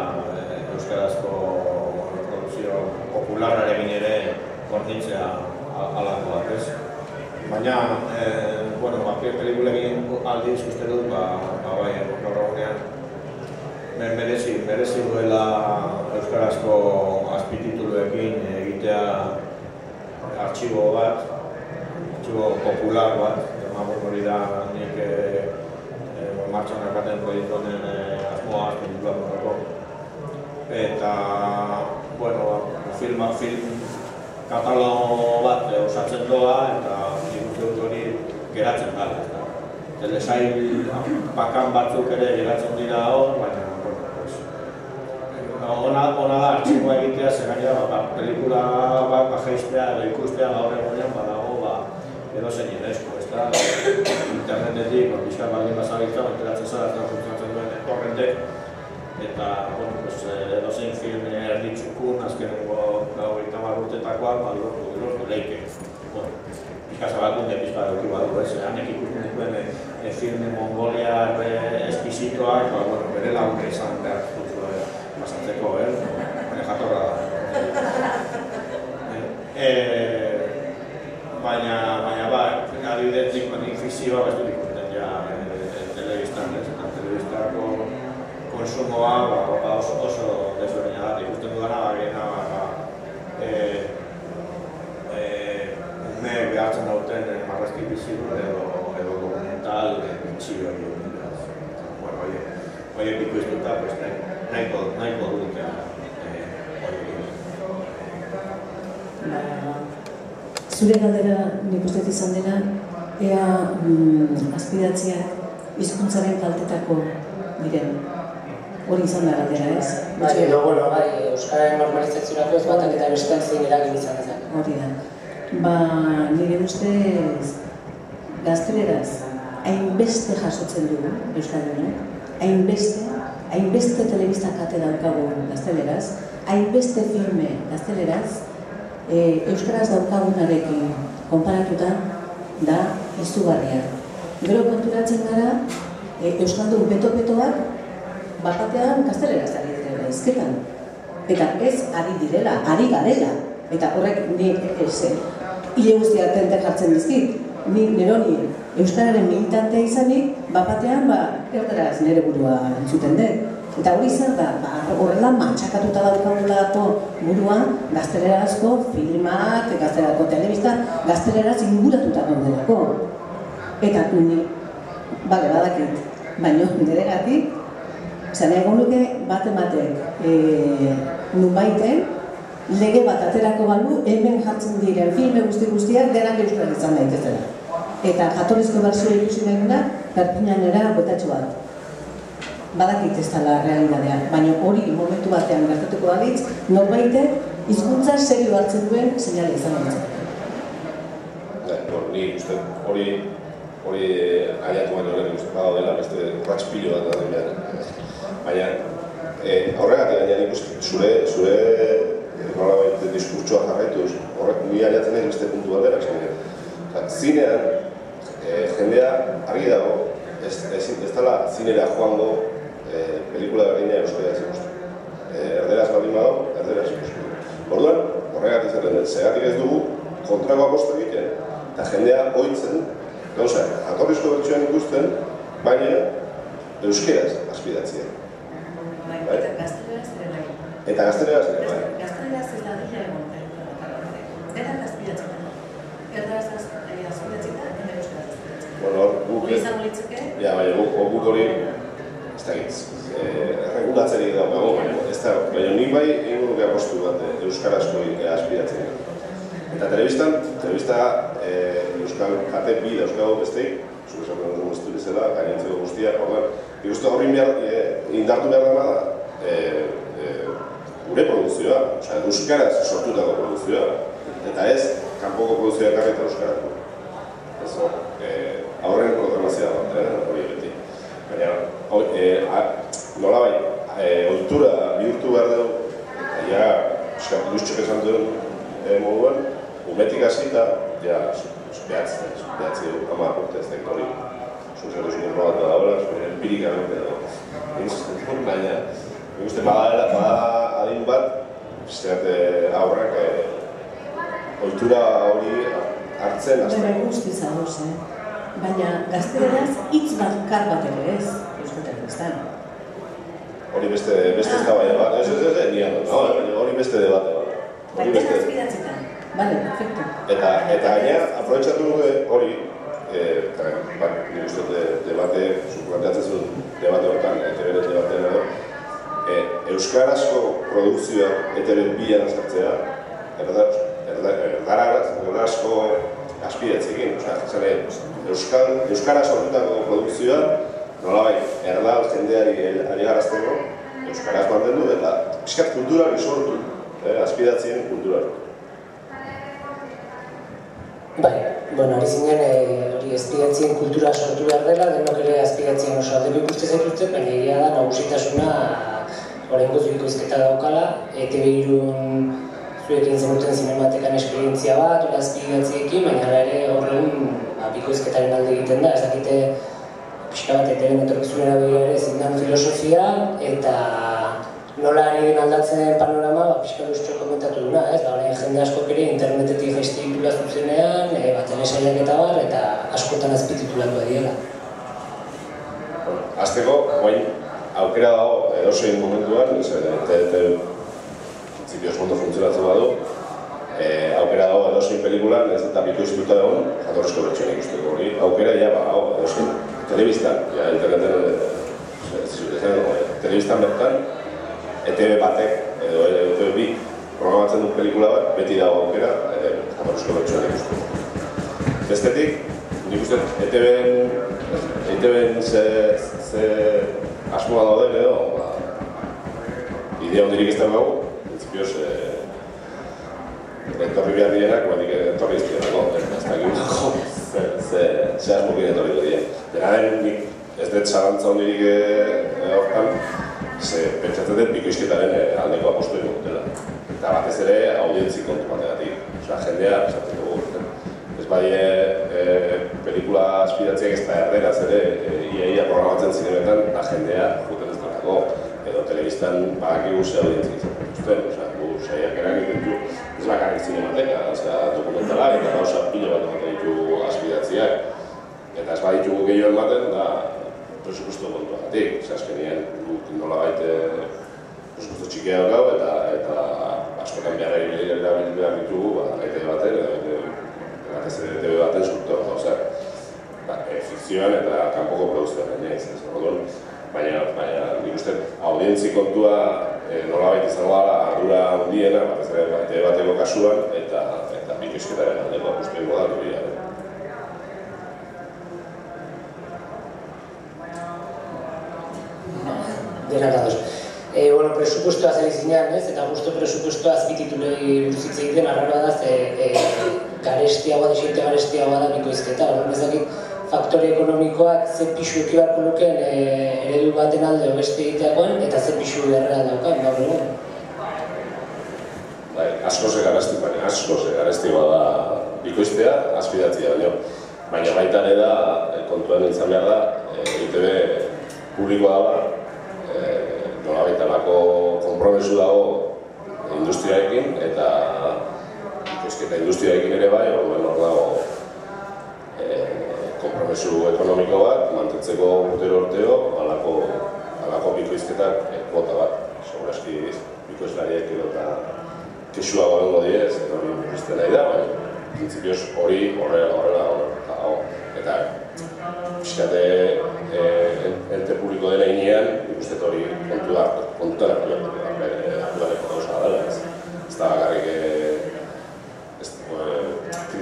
[SPEAKER 5] euskarazko produzio popularrarekin ere gorditzea alakoak, ez? Baina, e, bueno, ba, pelikulekin aldiz uste dut, ba, ba bai, gaur egunean, merezi, merezi duela euskarazko azpitituluekin egitea artxibo bat, artxibo popular bat, emamur hori da nik e, e, martxan erkaten proiektu honen e, asmoa azpititulatunako. Eta, bueno, filma, film, katalogo bat osatzen doa eta dut hori geratzen dara. Telesail bakan batzuk ere geratzen dira hor, baina bueno, ona, ona da artxikoa egitea, zer gainera ba, pelikula bat bajeistea edo ikustea gaur egunean badago ba, edo zein edesko, ez da, internetetik, ba, bizkar baldin bazabiltza, enteratzen zara, eta torrentek, eta, bueno, pues, edo zein film erditxukun, azkenengo gau eta urtetakoak, ba, lortu, lortu leike. Bueno, pizka zabalkunde pizka duki ez, hanek ikusten dituen e, e, filme mongoliar e, espizitoak, ba, bueno, bere lagunke izan behar duzu e, pasatzeko, eh? baina jatorra da. E, baina, baina, ba, adibidez, nik fikzioa, ez dut ikusten ja e, telebistan, ez, eta telebistako konsumoa ba, ba, oso, oso desberdina da, ikusten dudana, ba, gena, ba, ba, e, e, ume behartzen dauten e, marrazki bizitu edo, edo dokumental bitxi hori hori. Bueno, oie, oie piku iztuta, pues, nahi, nahiko, nahiko dut, e, oie,
[SPEAKER 3] Zure galdera nik uste izan dena, ea mm, azpidatziak hizkuntzaren kaltetako diren. Hori izan da galdera, ez?
[SPEAKER 1] Bai, edo, bueno, bai, Euskararen normalizaziorako ez batak eta bestean zein eragin izan dezake.
[SPEAKER 3] Hori da. Ba, nire ustez gazteleraz hainbeste jasotzen dugu Euskaldunak, hainbeste, hainbeste telebista kate daukagu gazteleraz, hainbeste filme gazteleraz, e, Euskaraz daukagunarekin konparatuta da izugarria. Gero konturatzen gara, e, Euskaldun beto-betoak bapatean gazteleraz ari direla izketan. Eta ez ari direla, ari garela. Eta horrek ni ez, hile guztiak tente jartzen dizkit, ni neroni Euskararen militantea izanik, bat batean, ba, erdaraz nire burua entzuten dut. Eta hori zer da, ba, horrela matxakatuta daukagulako burua, gaztelerazko filmak, gaztelerazko telebista, gazteleraz inguratuta daudelako. Eta ni, bale, badakit, baino nire gatik, Zan egon luke bat ematek e, nunbaiten, lege bat aterako balu, hemen jartzen diren filme guzti guztiak denak euskal izan daitezela. Eta jatorrizko berzioa ikusi behar perpinanera botatxo bat. Badakit ez dela realitatea, baina hori momentu batean gertatuko balitz, norbaitek hizkuntza serio hartzen duen seinale izan
[SPEAKER 2] dut. Ni uste hori hori aiatu baino lehen uste dela beste urratx pilo bat da. Baina eh horregatik gaina nik zure zure eh, nola baita diskurtsoa jarraituz, horrek ni aiatzen egin beste puntu bat dela, esan zinean, e, jendea argi dago, ez, ez, ez dela zinera joango e, pelikula berdina euskara ez ikustu. E, erderaz baldin badago, erderaz ikustu. Orduan, horregatik zerren dut, zegatik ez dugu kontrako aposto egiten, eta jendea oitzen, gauza, jatorrizko bertsuan ikusten, baina euskeraz azpidatzea.
[SPEAKER 3] Bai, bai, eta gazteleraz ere bai.
[SPEAKER 2] Eta gazteleraz ere bai.
[SPEAKER 3] Gazteleraz ez da dira egon, Eta azpidatzen da. Erdaraz azpidatzen da, eta euskaraz azpidatzen da.
[SPEAKER 2] Bueno, guk...
[SPEAKER 3] Hori izango litzeke?
[SPEAKER 2] Ja, baina guk, guk hori, ez da gitz, eh, regulatzeri daukago, baina ez da, baina nik bai egin nuke apostu bat eh, euskarazko aspiratzen. Eta telebistan, telebista eh, euskal jate bi da euskal besteik, zure esan dut guztu bezala, gainentzeko guztia, orduan, ikustu horri behar, indartu behar dama da, gure produzioa, osea, euskaraz sortutako produzioa, eta ez, kanpoko produzioa ekarri eta euskaraz. Ez, eh, aurren programazioa bat, eh, hori beti. Baina, eh, nola bai, eh, oitura bihurtu behar dugu, eta ja, eskap luztxek esan duen eh, moduan, umetik hasi eta, ja, behatzen, behatzen dugu, ama urte ez dakit hori, zuzero zuen bat da dagoela, empirikamente dago. Baina, nik uste bada, bada adin bat, Zerat aurrak eh, oitura hori hartzen
[SPEAKER 3] hasten. Baina guzti zagoz, eh? Baina gazteleraz hitz bat kar bat ere ez, euskatak ez da.
[SPEAKER 2] Hori beste, beste ez da baina bat, ez ez ez ez, nian, no, hori beste debate bat.
[SPEAKER 3] Hori beste azpidatzetan. Vale, perfecto.
[SPEAKER 2] Eta, eta gaina, aprobetsatu dugu hori, eh, eta, bat, nire uste de, debate, suplanteatzen zuen debate hortan, eta bere debatean edo, eh, Euskarazko produkzioa eta bere bilan azartzea, erdarazko aspiratzekin, osea, Euskal, Euskara sortutako produkzioa, nolabait, erdal jendeari ari garazteko, Euskaraz mantendu eta pixkat kulturari sortu, eh, aspiratzien kulturari.
[SPEAKER 1] Bai, bueno, hori zinen, eh, hori aspiratzien kultura sortu behar dela, denok ere aspiratzien oso alde ikuste zaituzte, baina egia da, nagusitasuna horrengo zuiko izketa daukala, ETV irun zuekin zenuten zinematekan esperientzia bat, hori azpigatziekin, baina ere horren ba, bikoizketaren alde egiten da, ez dakite pixka bat eteren etorkizunera begira ere zindan filosofia, eta nola ari den aldatzen panorama, ba, pixka luztxo komentatu duna, ez? Ba, jende asko ere internetetik jaizti ditula zuzenean, e, bat telesaiak eta bar, eta askotan azpititulatu diela.
[SPEAKER 2] Azteko, guain, aukera dago, edozein momentuan, ez, eta printzipioz ondo funtzionatzen badu, e, aukera dago edozein pelikulan, ez eta bitu iztuta egon, jatorrezko bertxoen ikusteko hori. Aukera ja, ba, hau, edozein, telebistan, ja, interneten, e, telebistan bertan, ETV batek, edo ETV bi, programatzen dut pelikula bat, beti dago aukera, e, jatorrezko bertxoen ikusteko. Bestetik, nik uste, ETV-en, ETV-en ze, ze asmoa dauden edo, ba, idea hondirik ez da gau, printzipioz, eh, etorri behar dienak, batik etorri ez dienako, ez da gibunako, ze, ze, ze asmo gine etorri dira. Dena den, nik ez dut zalantza hondirik eh, hortan, ze pentsatzen dut bikoizketaren eh, aldeko apostu egin dutela. Eta batez ere, audientzi kontu bategatik. Osa, jendea, esatzen dugu, ez bai e, pelikula aspiratziak ez da erderaz ere, e, iaia programatzen zinemetan, da jendea, juten ez dutako, edo telebistan badakigu ze audientzi zuten, osea, gu saiak eragin ditu, ez bakarrik zinemateka, osea, dokumentala, eta gauza pilo bat ematen ditu aspiratziak. eta ez baditugu gehiago ematen, da presupuesto kontuagatik. Zer azkenien, guk nola baite presupuesto txikia gau, eta, eta askotan behar egin behar ditugu, ba, ETV baten, edo batez ere ETV baten surto gauza. Ba, e, fikzioan eta kanpoko produzioan gaina ez, ez, orduan, baina, baina, nik uste, audientzi kontua e, nolabait izango dela ardura handiena, batez ere ETV bateko kasuan, eta, eta bikoizketaren aldeko dugu da, duri
[SPEAKER 1] Denak ados. E, bueno, presupuestoa zer izinean, ez? Eta justo presupuestoa azpititulei buruzitze egiten arraroa da, ze e, garestiagoa, desinte garestiagoa da bikoizketa. Horren bezakit, faktore ekonomikoak ze pixu eki beharko lukeen e, eredu baten alde beste egiteakoan, eta ze pixu beharra daukan, gaur egun.
[SPEAKER 2] Bai, asko ze garesti, baina asko ze garesti bada bikoiztea, azpidatzea baino. Baina baita ere da, e, kontuan izan behar da, e, ITB publikoa da, e, nola baitalako kompromesu dago industriarekin, eta bikoizketa industriarekin ere bai, orduen hor dago e, kompromesu ekonomiko bat, mantentzeko urtero urteo, alako, alako bikoizketak e, kuota bat. Segurazki bikoizlariek edo eta kexua gorengo diez, eta hori bikoizten nahi da, baina prinsipioz hori horrela horrela horrela Eta pixkate e, ente publiko dena inean, ikusten hori kontu da, kontutan hartu behar dela, ez. Ez da bakarrik ez,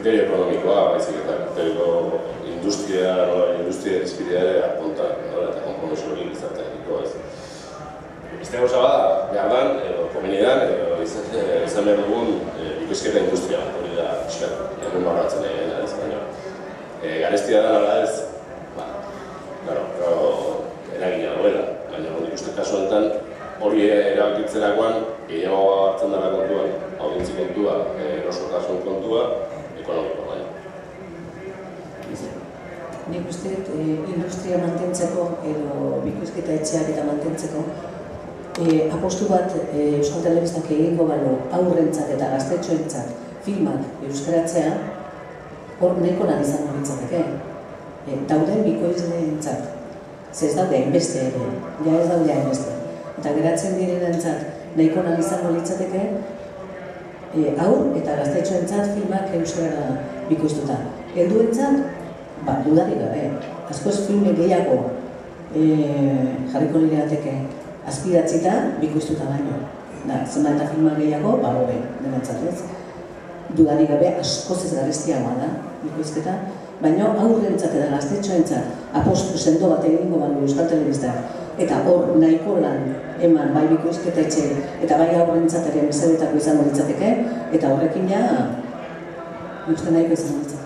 [SPEAKER 2] kriterio ekonomikoa, baizik eta kriterio industria, no, industria izpidea ere apunta, no, eta kompromiso hori izatea ez. Beste gauza bada, behar dan, edo komenidan, edo izan, izan behar dugun e, bikoizketa industria, hori da, pixkat, egun barratzen egin, ez, baina. E, garestia da nola ez, ba, claro, claro, eragina duela, baina hori uste kasu honetan hori erabakitzerakoan gehiago hartzen dara kontuan, audientzi kontua, erosotasun kontua, ekonomiko baina.
[SPEAKER 3] Nik uste e, industria mantentzeko edo bikoizketa etxeak eta mantentzeko e, apostu bat e, Euskal Telebistak egingo balo aurrentzat eta gaztetxoentzat filmak euskaratzea hor neko nahi izango nintzateke. E, dauden bikoizleentzat. Ze ez daude hainbeste ere, ja ez daude hainbeste. Eta geratzen direnentzat nahiko nahi izango litzateke e, aur eta gaztetxoentzat filmak euskara bikoiztuta. Helduentzat, ba, dudarik gabe, askoz filme gehiago e, jarriko lirateke azpidatzita bikoiztuta baino. Da, zenbat eta filma gehiago, ba, hobe, denatzat ez. Dudarik gabe askoz ez garestiagoa da, bikoizketa, baina aurrentzat eta gaztetxoentzat apostu sendo bat egingo baino Euskal Telebistak eta hor nahiko lan eman bai bikoizketa etxe eta bai aurrentzat ere mesedetako izango litzateke eta horrekin ja uste nahiko izango litzateke.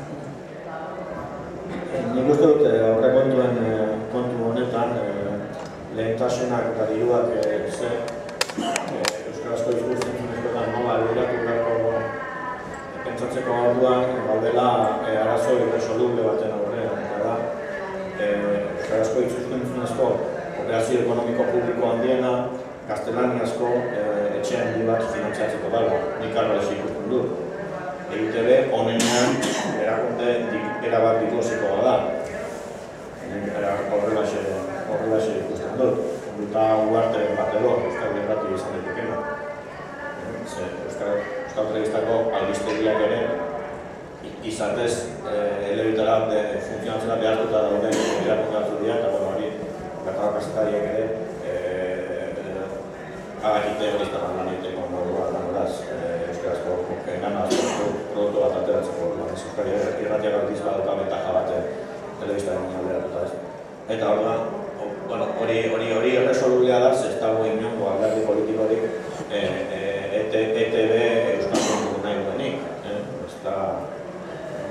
[SPEAKER 5] Nik uste dut horre kontuen kontu honetan lehentasunak eta diruak ze Euskarazko izguzten zunezkoetan nola luratu pentsatzeko orduan gaudela arazo irresoluble baten aurrean, eta da Euskarazko izguztentzunezko operazio ekonomiko publiko handiena gaztelaniazko etxe handi bat finantziatzeko dela, nik arra ez ikusten dut. EITB honenean erakunde erabat diklosikoa da. Horrelaxe horrelaxe ikusten dut. Eta uarte bat edo, Euskal Herrati izan daiteke. Ze Euskal Euskal Telebistako albistegiak ere izatez elebitara funtzionatzena behartuta dauden erakunde batzu dira, eta bueno, hori Bertako kasetariak ere agakite hori izan lan egiteko modua lan horaz Euskarazko gana produktu bat ateratzeko orduan. Euskari irratiak aldiz badauka betaja bat telebistaren alderatuta ez. Eta orduan, bueno, hori hori hori erresolublea da, ez dago inongo alderdi politikorik ETB Euskal Mundu nahi duenik. Ez da,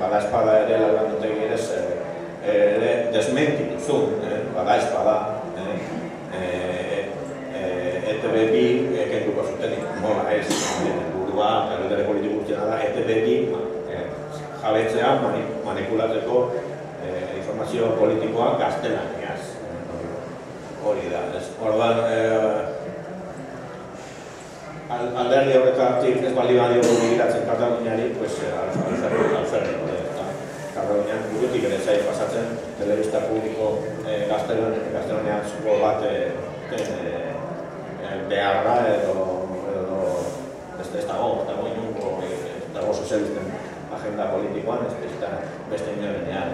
[SPEAKER 5] bada espada ere lagunategi ere ere desmentitu zuen, bada espada. ETB bi kenduko zutenik, nola ez, burua, kalendare politiko guztiena da, ETB bi jabetzea manipulatzeko informazio politikoa gaztelaniaz. Hori da, ez. Ordan, alderdi horretatik ez bali badio begiratzen Kataluniari, pues alferri, alferri, Katalunian burutik ere zai pasatzen, telebista publiko e, gaztelanian zuko bat e, e, e, beharra edo, edo beste ez dago, ez dago inungo, ez dago sozialisten agenda politikoan, ez beste, beste inorenean.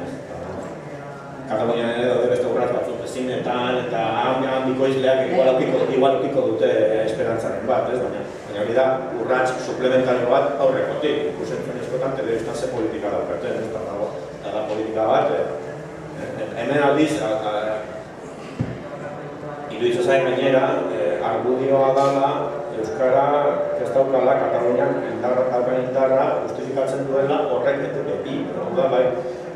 [SPEAKER 5] Katalunian ere daude beste urrat batzuk ezinetan eta handiko izleak igual aukiko dute esperantzaren bat, ez? Baina, baina hori da urrats suplementario bat aurrekotik, ikusentzun eskotan telebistan ze politika daukaten, ez da politika bat, e, hemen aldiz, iruditzen zain gainera, e, argudioa dala, Euskara ez daukala Katalunian indarra daukan indarra justifikatzen duela horrek ez dut epi, da, bai,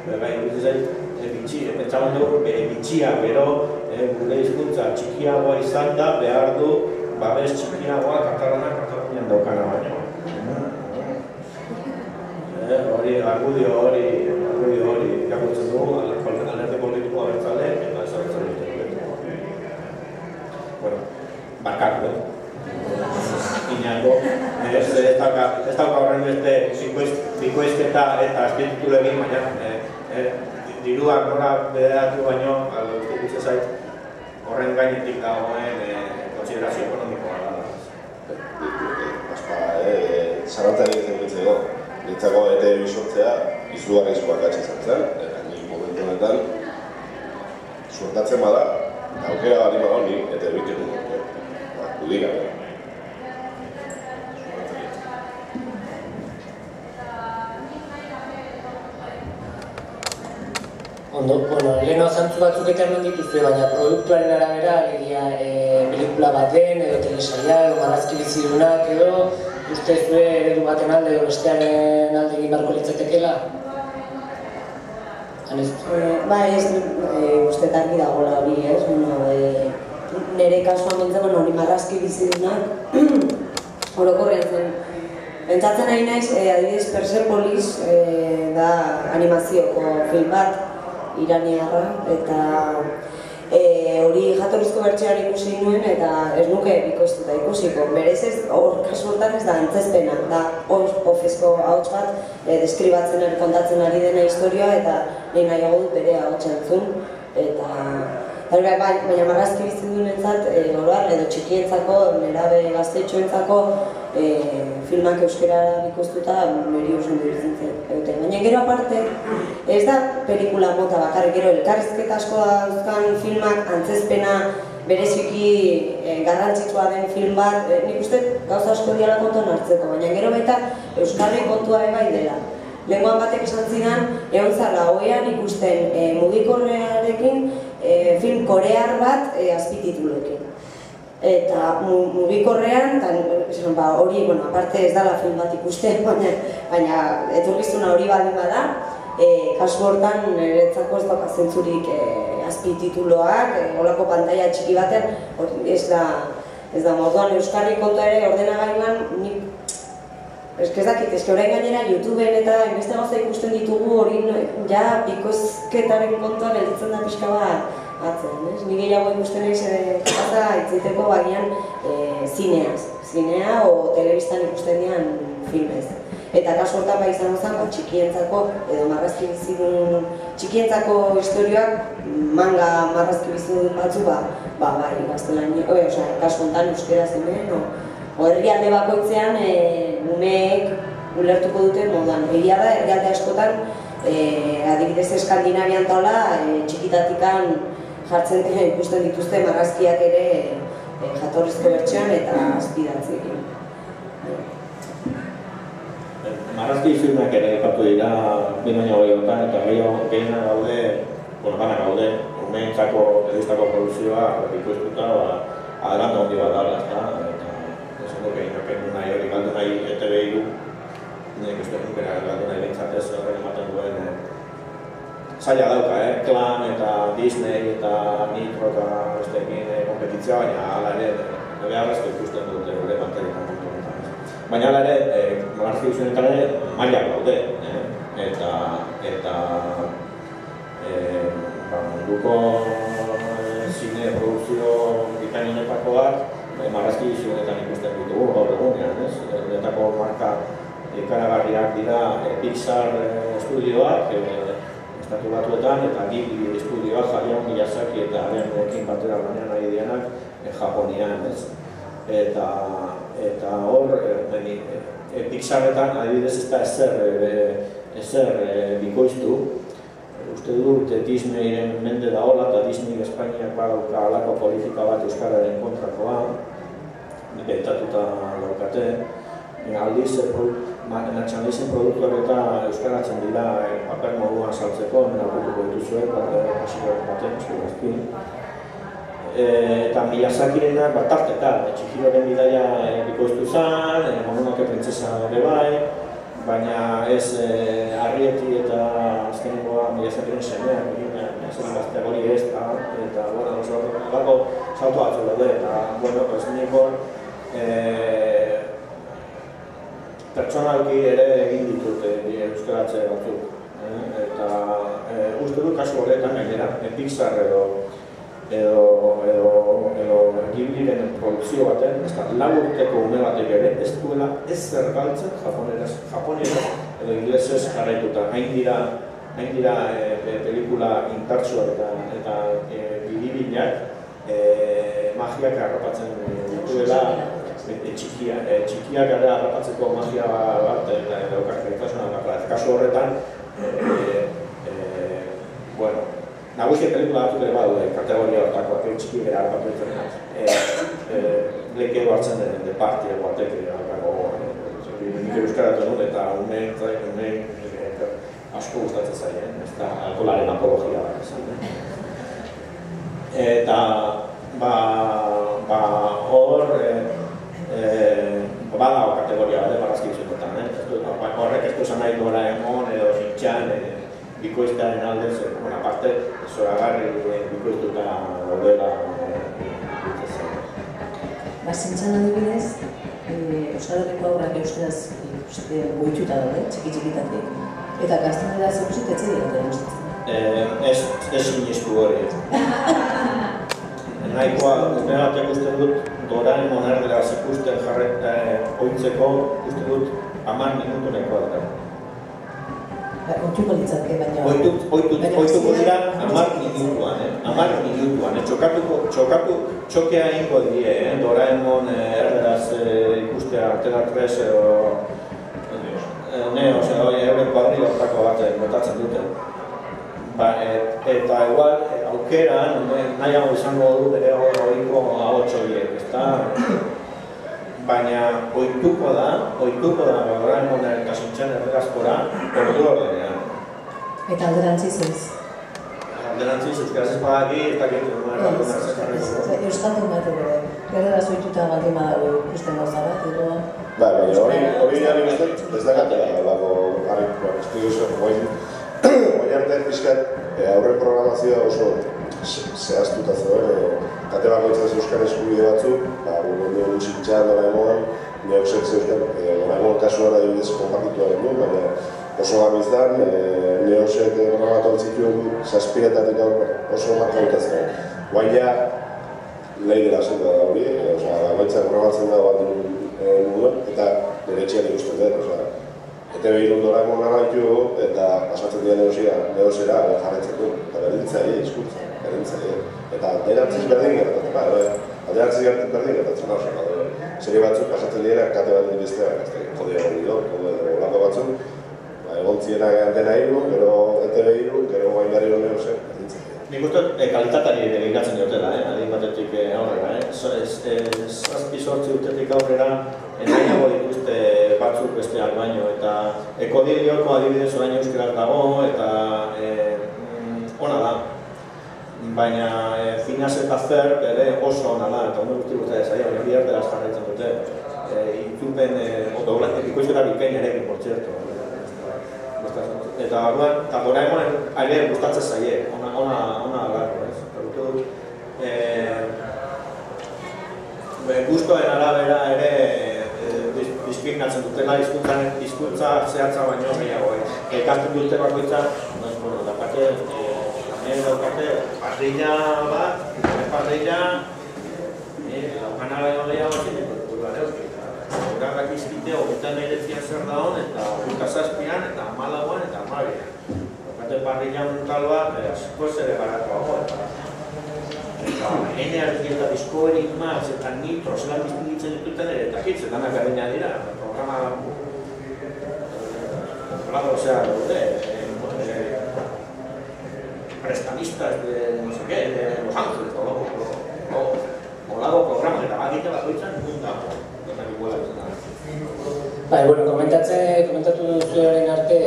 [SPEAKER 5] bai, iruditzen zain, e, bitxi, pentsatzen dugu, e, bitxia, gero, e, gure hizkuntza txikiagoa izan da, behar du, babes txikiagoa Katalunian Katalunian daukana baino. Eh, hori, argudio hori, dugu, alerte politikoa bertzale, eta ez abertzale dute. Bueno, bakatu, eh? Inago, ez, ez dauka, ez dauka horrein beste bikoizketa eta azpietutu egin, baina eh, eh, diruak nora bedatu baino, aldo zait, horren gainetik dagoen eh, konsiderazio ekonomikoa da.
[SPEAKER 2] Aspa, eh, zarantzari ez dugu Nitzako ete bisortzea izugarri izuak atxe izan zen, momentu honetan suertatzen bada, eta aukera bali bago nik ete bitu dut. Ba, dudik gabe.
[SPEAKER 1] Ondo, bueno, leheno zantzu batzuk eta hemen dituzue, baina produktuaren arabera, alegia, e, pelikula bat den, edo telesaia, edo marrazki bizidunak, edo, uste zue eredu baten alde, edo bestearen alde egin barko litzatekela?
[SPEAKER 4] Eh, ba, ez, e, uste targi dagoela hori, ez? Bueno, e, nire kasuan bintzen, bueno, hori marrazki bizidunak, [CLEARS THROAT] orokorrean zen, Pentsatzen nahi naiz, e, adibidez Persepolis e, da animazioko film bat, iraniarra, eta e, hori jatorrizko bertxeari ikusi nuen eta ez nuke bikoiztuta ikusiko. Berez ez, hor kasu hortan ez da antzezpena, da ofizko hauts bat e, deskribatzen ari kontatzen ari dena historia eta nahi nahiago dut bere hauts entzun. Eta, Bai, baina marrazki bizten duen entzat, e, edo txikientzako, nerabe gaztetxoentzako, e, filmak euskera bikoiztuta niri oso dutzen dute. Baina gero aparte, ez da pelikula mota bakarrik, gero elkarrizketa asko dauzkan filmak, antzezpena, bereziki e, garrantzitsua den film bat, e, nik uste gauza asko diala kontuan hartzeko, baina gero baita Euskarri kontua bai dela. Lenguan batek esan zidan, egon zara, hoean ikusten e, mugikorrearekin e, film korear bat e, azpititulekin. Eta mugikorrean, esan, ba, hori, bueno, aparte ez dala film bat ikusten, [LAUGHS] baina, baina etorkizuna hori bali bada, e, kasu hortan niretzako ez dauka zentzurik e, azpitituloak, e, olako pantalla txiki baten, hori ez da, ez da moduan Euskarri konta ere ordenagailuan, nik Ez ez dakit, ez orain gainera YouTubeen eta inbeste gauza ikusten ditugu hori ja bikoizketaren kontua gelditzen da pixka bat atzen, ez? Ni gehiago ikusten naiz eh gauza itziteko bagian eh zineaz, zinea o telebistan ikusten dian filmez. Eta kasu hortan bai izan zen, ba, txikientzako edo marrazki bizidun txikientzako historioak manga marrazki bizidun batzu ba, ba bai, gaztelania, oi, osea, kasu hontan euskera hemen, o, o herrialde bakoitzean eh umeek ulertuko dute modan. Egia da, erdialde askotan, e, adibidez Eskandinavian taula, e, txikitatikan jartzen ikusten dituzte marrazkiak ere e, jatorrizko bertxean eta azpidatzekin.
[SPEAKER 5] Marrazki izunak ere epatu dira bi baina hori eta gehiago gehiena gaude, bueno, gana gaude, umeentzako ediztako produzioa ikustuta, ba, adelanta hondi bat dara, eta esango gehiago nahi hori galdu nahi ETV iru, nik uste dut bera galdu nahi bintzatez horren ematen duen eh, zaila dauka, eh? Klan eta Disney eta Nitro eta besteekin eh, kompetitzioa, baina hala ere, nire arrezko ikusten dut ere manterik momentu Baina hala ere, eh, marrazki duzunetan ere, mailak daude, eh? eta, eta eh, ba, munduko eh, zine produkzio bitainenetakoak, e, marrazki honetan ikusten ditugu gaur egunean, ez? Honetako marka ikaragarriak dira e, Pixar e, estudioak, e, estatu batuetan, eta Ghibli estudioa Hayao Miyazaki eta harenekin batera lanean ari dianak e, Japonian, ez? Eta, eta hor, e, e, Pixarretan adibidez ez da ezer, e, ezer e, bikoiztu, uste dut Disneyren mende da hola, eta Disney Espainiak badauka alako politika bat Euskararen kontrakoa, betatuta daukate, aldiz, natxanalizien produktuak eta euskaratzen dira eh, paper moduan saltzeko, hemen aurretuko dituzue, pasiko baten, eskurazkin. E, eta Miyazakirenak bat tarteta, txikiroren bidaia e, bikoiztu zen, e, Mononoke printzesa ere bai, baina ez e, Arrieti eta azkenengoa Miyazakiren semeak, zen gazteak hori ez, eta, eta, bueno, oso, bako salto batzu daude, eta, bueno, pues, niko, e, pertsonalki ere egin ditut e, euskaratze batzuk. E, eta e, uste dut kasu horretan gainera, e, Pixar edo edo edo edo Ghibliren produzio baten, ez da, lau urteko ume batek ere, ez duela ez zer galtzen japoneraz, japoneraz edo inglesez jarraituta. Hain dira, hain dira e, pelikula intartsuak eta eta e, e, magiak harrapatzen dituela e, txikia, e, txikia gara harrapatzeko magia bat eta daukak gaitasuna eta kasu horretan e, e, bueno, nagusia pelikula batzuk ere badu, kategoria hortakoak, e, txiki gara harrapatu ditzen e, e, leke hartzen den, de partia batek harrapako nik euskaratu dut eta ume, ume, asko gustatzen zaien, ez da alkoholaren apologia bat esan. Eta, ba, ba, hor, eh, bada kategoria bat, marrazki eh? horrek ez du esan nahi duela emon edo zintxan, eh, bikoiztearen alde, zer, bueno, aparte, zoragarri eh, bikoiztuta gaudela
[SPEAKER 3] Ba, zintxan adibidez, eh, Euskal aurrak euskaraz uste goituta daude, txiki txikitatik, eta gaztenera zeusit etxe dira.
[SPEAKER 5] Eh, ez, ez sinistu hori. [LAUGHS] Nahikoa, ume batek uste dut, Doraemon erderaz ikusten jarreta eh, oitzeko, uste dut, amar minutu nahikoa dira.
[SPEAKER 3] Ba, Oituko litzatke, baina...
[SPEAKER 5] Oitut, oitut, oituko dira amar minutuan, eh? amar minutuan, eh? txokatuko, txokatu, txokea ingo die, eh? Doraemon eh, erderaz eh, ikustea Antena 3 edo... Eh, ne, ose, hori, euren kuadri hortako bat eh, botatzen dute. Ba, et, eta igual, aukeran, nahiago izango du bere horiko ahotsoiek, ezta? Baina ohituko da, ohituko da Doraemonen kasuntzen erregazkora ordu ordenean.
[SPEAKER 3] Eta alderantziz ez.
[SPEAKER 5] Alderantziz, euskaraz ez badaki, ez dakit
[SPEAKER 3] Euskaldun bat ere, erderaz ohituta baldin badago ikusten gauza bat, edo...
[SPEAKER 2] Ba, baina hori, hori nire uste, ez da gatela, lako, harri, estudioso, guain, guain arte, pixkat, e, aurre programazioa oso zehaztuta zegoen, e, kate bakoitzaz euskal eskubide batzuk, ba, gure nio gutxintxan dara emoan, nio sex euskal, e, dara emoan kasuan adibidez konpartitu du, baina oso gabizdan, e, nio sek programatu altzituen zazpiretatik oso markauta zen. Guaia, lehi dela zen da hori, e, oza, bakoitzak programatzen da bat e, moduan, eta nire txian ikusten den, oza, Eta behin ondora nabaitu eta pasatzen dira negosia, negozera jarretzen du, eta berdintzaile, izkuntza, berdintzaile. Eta alderantziz berdin gertatzen, ba, bai, alderantziz berdin gertatzen, hau zen, Serie batzuk pasatzen dira, kate bat dut ez da, kodea hori do, kodea olako batzuk, ba, egon ziena antena iru, gero ETV iru, gero gain gari hori negosia, berdintzaile.
[SPEAKER 5] Nik uste e, kalitatari begiratzen diotela, eh? adin batetik eh, aurrera. Eh? Zazpi sortzi urtetik aurrera, nahiago dituzte batzuk besteak baino, eta ekodilioko adibidez orain euskeraz dago, eta e, ona da. Baina e, finaz eta zer ere oso ona da, eta ondo guzti guzti ez, baina bihar dela jarraitzen dute. E, Itzupen, e, doblatik ikoizera bikain ere egin, por txerto. Eta orduan, eta Doraemon ere gustatzen zaie, ona ona ona alako, ez. Eta eh be gustoen arabera ere eh diskriminatzen dutela hizkuntzan hizkuntza zehatza baino gehiago, eh. Ikasten dute bakoitza, bueno, da parte eh también da parte parrilla bat, parrilla eh la canal de gehiago tiene Garak izkite, hogeita nahiretzian zer da hon, eta hogeita zazpian, eta amalauan, eta amabian. Bate parrilla montal bat, eh, askoz ere baratuago, eta eta ene argi eta Discovery Max eta Nitro zelan distingitzen dituten ere eta hitz, eta nakarreina dira, programa Claro, o sea, de, eh, prestamistas de no sé qué, de Los Ángeles, o luego, o, o lago programas, eta bakite bakoitzan, nun dago, eta iguala bezala.
[SPEAKER 1] Bai, bueno, komentatze, komentatu duzuaren arte,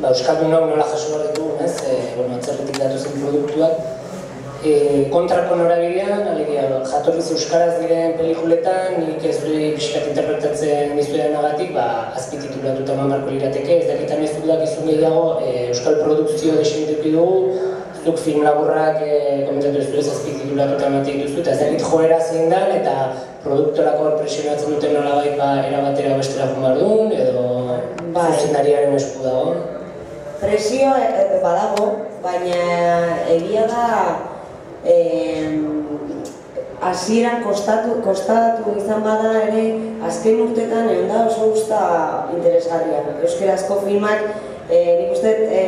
[SPEAKER 1] ba, Euskaldunok nola jaso behar ditugun, ez? E, bueno, atzerritik datozen produktuak. E, kontrako norabidean, alegia, jatorriz Euskaraz diren pelikuletan, nik ez du pixkat interpretatzen dizuetan agatik, ba, azpititulatuta eman barko lirateke, ez dakitan ez dut dakizun gehiago, e, Euskal produkzio desentuki dugu, zuk film laburrak e, komentatu ez du ez azpititulatuta ematik duzu, eta ez dakit joera zein dan, eta produktorako presionatzen duten nolabait ba, erabatera bestera joan behar duen, edo
[SPEAKER 4] Bai.
[SPEAKER 1] zuzendariaren esku dago.
[SPEAKER 4] Presio e, badago, baina egia da em, hasieran kostatu, kostatu izan bada ere azken urtetan egon da oso gusta interesgarria. Euskarazko filmak e, nik uste e,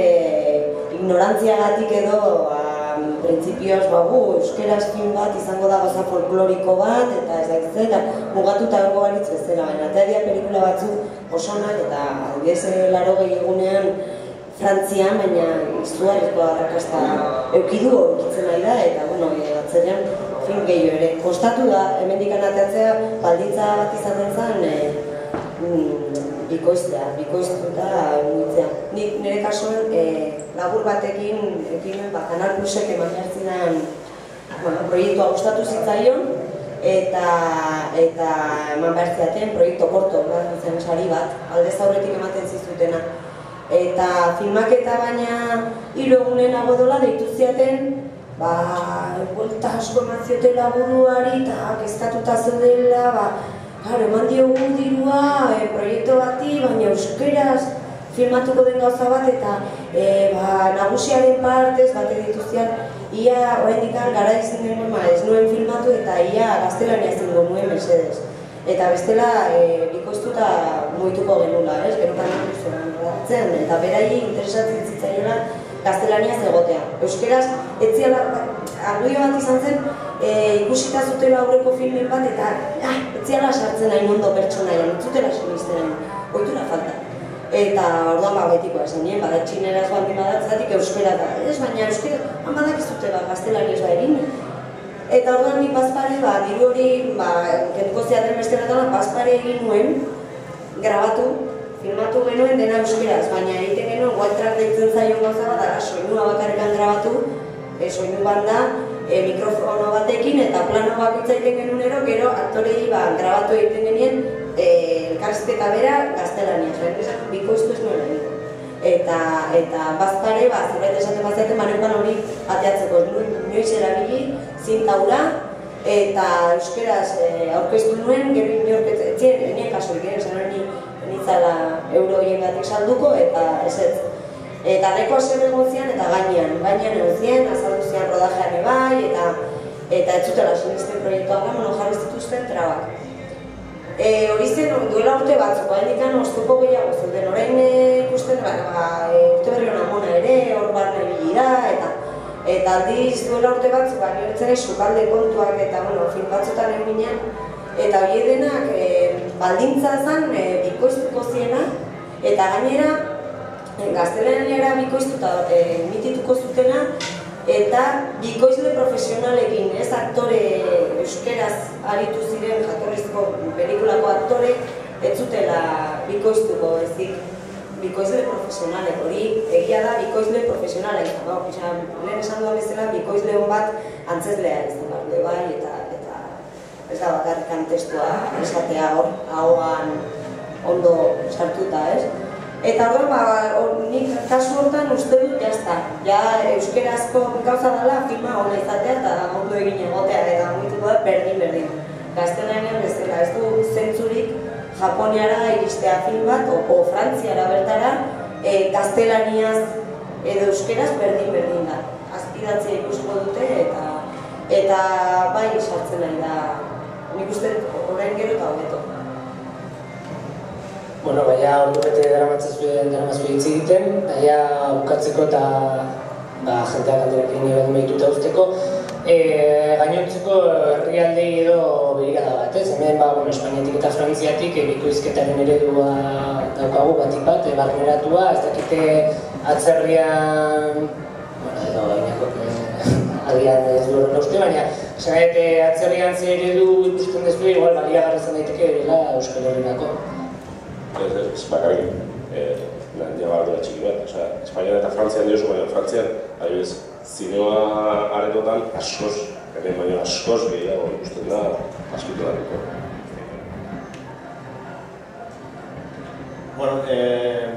[SPEAKER 4] ignorantziagatik edo am, printzipioz bagu, euskeraz film bat izango da goza folkloriko bat eta ez dakit zer, eta mugatuta egongo balitz bezala, baina eta pelikula batzuk osonak eta adibidez laro egunean Frantzian, baina izugarrizko arrakasta eukidu eukitzen nahi da, eta bueno, e, atzerean film gehiago ere. Kostatu da, hemendik anateatzea, baldintza bat izaten zen, e, mm, bikoiztea, bikoiztuta mugitzea. Nik nire kasuan e, labur batekin, ekimen, ba, Kanal Plusek eman jartzidan bueno, proiektua gustatu zitzaion, eta eta eman behar proiektu korto, bat, zen sari bat, aldez aurretik ematen zizutena. Eta filmaketa baina hiru egunenago dola deitu ziaten, ba, buelta asko eman ziotela buruari eta kezkatuta zeudela, ba, Claro, eman diogu dirua e, proiektu bati, baina euskeraz filmatuko den gauza bat eta e, ba, nagusiaren partez bat dituztian ia oraindik gara izan denuen ma, ez nuen filmatu eta ia gaztelania ezin nuen mesedez. Eta bestela e, bikoiztuta muituko genula, ez? Gero hartzen eta berai interesatzen zitzaiela gaztelania egotea. Euskeraz etziala argudio bat izan zen e, ikusita zutela aurreko filmen bat eta ah, etziala sartzen nahi mondo pertsonaia, entzutela sinisten nahi, oitura falta. Eta orduan ba betikoa esan nien, bada txineraz baldin badatzatik euskera da, ez baina euskera, han badak ez dutela gaztelania ez ba egin. Eta orduan nik bazpare, ba, diru hori, ba, kentuko ziaten besteetan, bazpare egin nuen, grabatu, filmatu genuen dena euskeraz, baina egiten genuen Waltrak deitzen zaion gauza bat, ara soinua bakarrikan grabatu, e, soinu banda, e, mikrofono batekin eta plano bakoitza egiten genuen gero aktorei ba, grabatu egiten genien e, elkarrizketa bera gaztelania, esan bikoiztu ez nuen egin. Eta, eta bazpare, ba, zerbait esaten bazaten, maneukan hori ateatzeko, nioiz erabili, zintaura, eta euskeraz e, aurkeztu nuen, gero inorketzen, enien kasu, gero esan hori nitzala euro hiengatik salduko, eta ez ez. Eta neko zer egon eta gainean, gainean egon zian, azaldu zian rodajean ebai, eta eta ez zutela sinisten proiektuak, mono jarri zituzten trabak. E, hori zen duela urte batzuk, hain dikan oztuko gehiago zuten, orain e, ikusten, ba, ba, e, urte berri mona ere, hor barne da, eta eta aldiz duela urte batzuk, ba, niretzen sukalde kontuak eta, bueno, film batzutan egin eta hori denak e, baldintza zen e, bikoiztuko ziena, eta gainera, e, gaztelaniara bikoiztuta e, mitituko zutena, eta bikoizle profesionalekin, ez aktore euskeraz aritu ziren jatorrizko pelikulako aktore, ez zutela bikoiztuko, ez dik, bikoizle profesionalek hori, egia da bikoizle profesionalek, ba, pixan, lehen esan duan bezala, bikoizle hon bat antzezlea ez da, bai, eta, eta ez da bakarrikan testua, esatea hor, ahoan ondo sartuta, ez? Eta hor, ba, nik kasu hortan uste dut jazta. Ja, euskerazko gauza dela filma hona izatea eta ondo egin egotea eta muituko da berdin berdin. Gaztelanian bezala, ez du zentzurik Japoniara iristea film bat, o, o Frantziara bertara, e, gaztelaniaz edo euskeraz berdin berdin da. Azpidatzea ikusko dute eta eta bai sartzen nahi da. Nik uste orain gero eta hobeto.
[SPEAKER 1] Bueno, baina ordu bete daramatzazue daramazue hitz egiten, baina bukatzeko eta ba, jenteak galderak egin behar behituta usteko. E, gainontzeko herrialdei edo begirada bat, ez? Hemen, ba, bueno, Espainiatik eta Frantziatik e, bikoizketaren eredua daukagu batik bat, e, barneratua, ez dakite atzerrian, bueno, edo gainako, e, [LAUGHS] agian ez du horren uste, baina Zaret, atzerrian ze eredu ikusten dezu, igual balia garrazen daiteke dela Euskal Herriako.
[SPEAKER 2] Ez, ez, bakarrik, eh, jaba txiki bat, osea, Espainian eta Frantzian diozu, baina Frantzian, adibidez, zinema aretotan askoz, hemen baino askoz gehiago ikusten da askitu dariko.
[SPEAKER 5] Bueno, eh,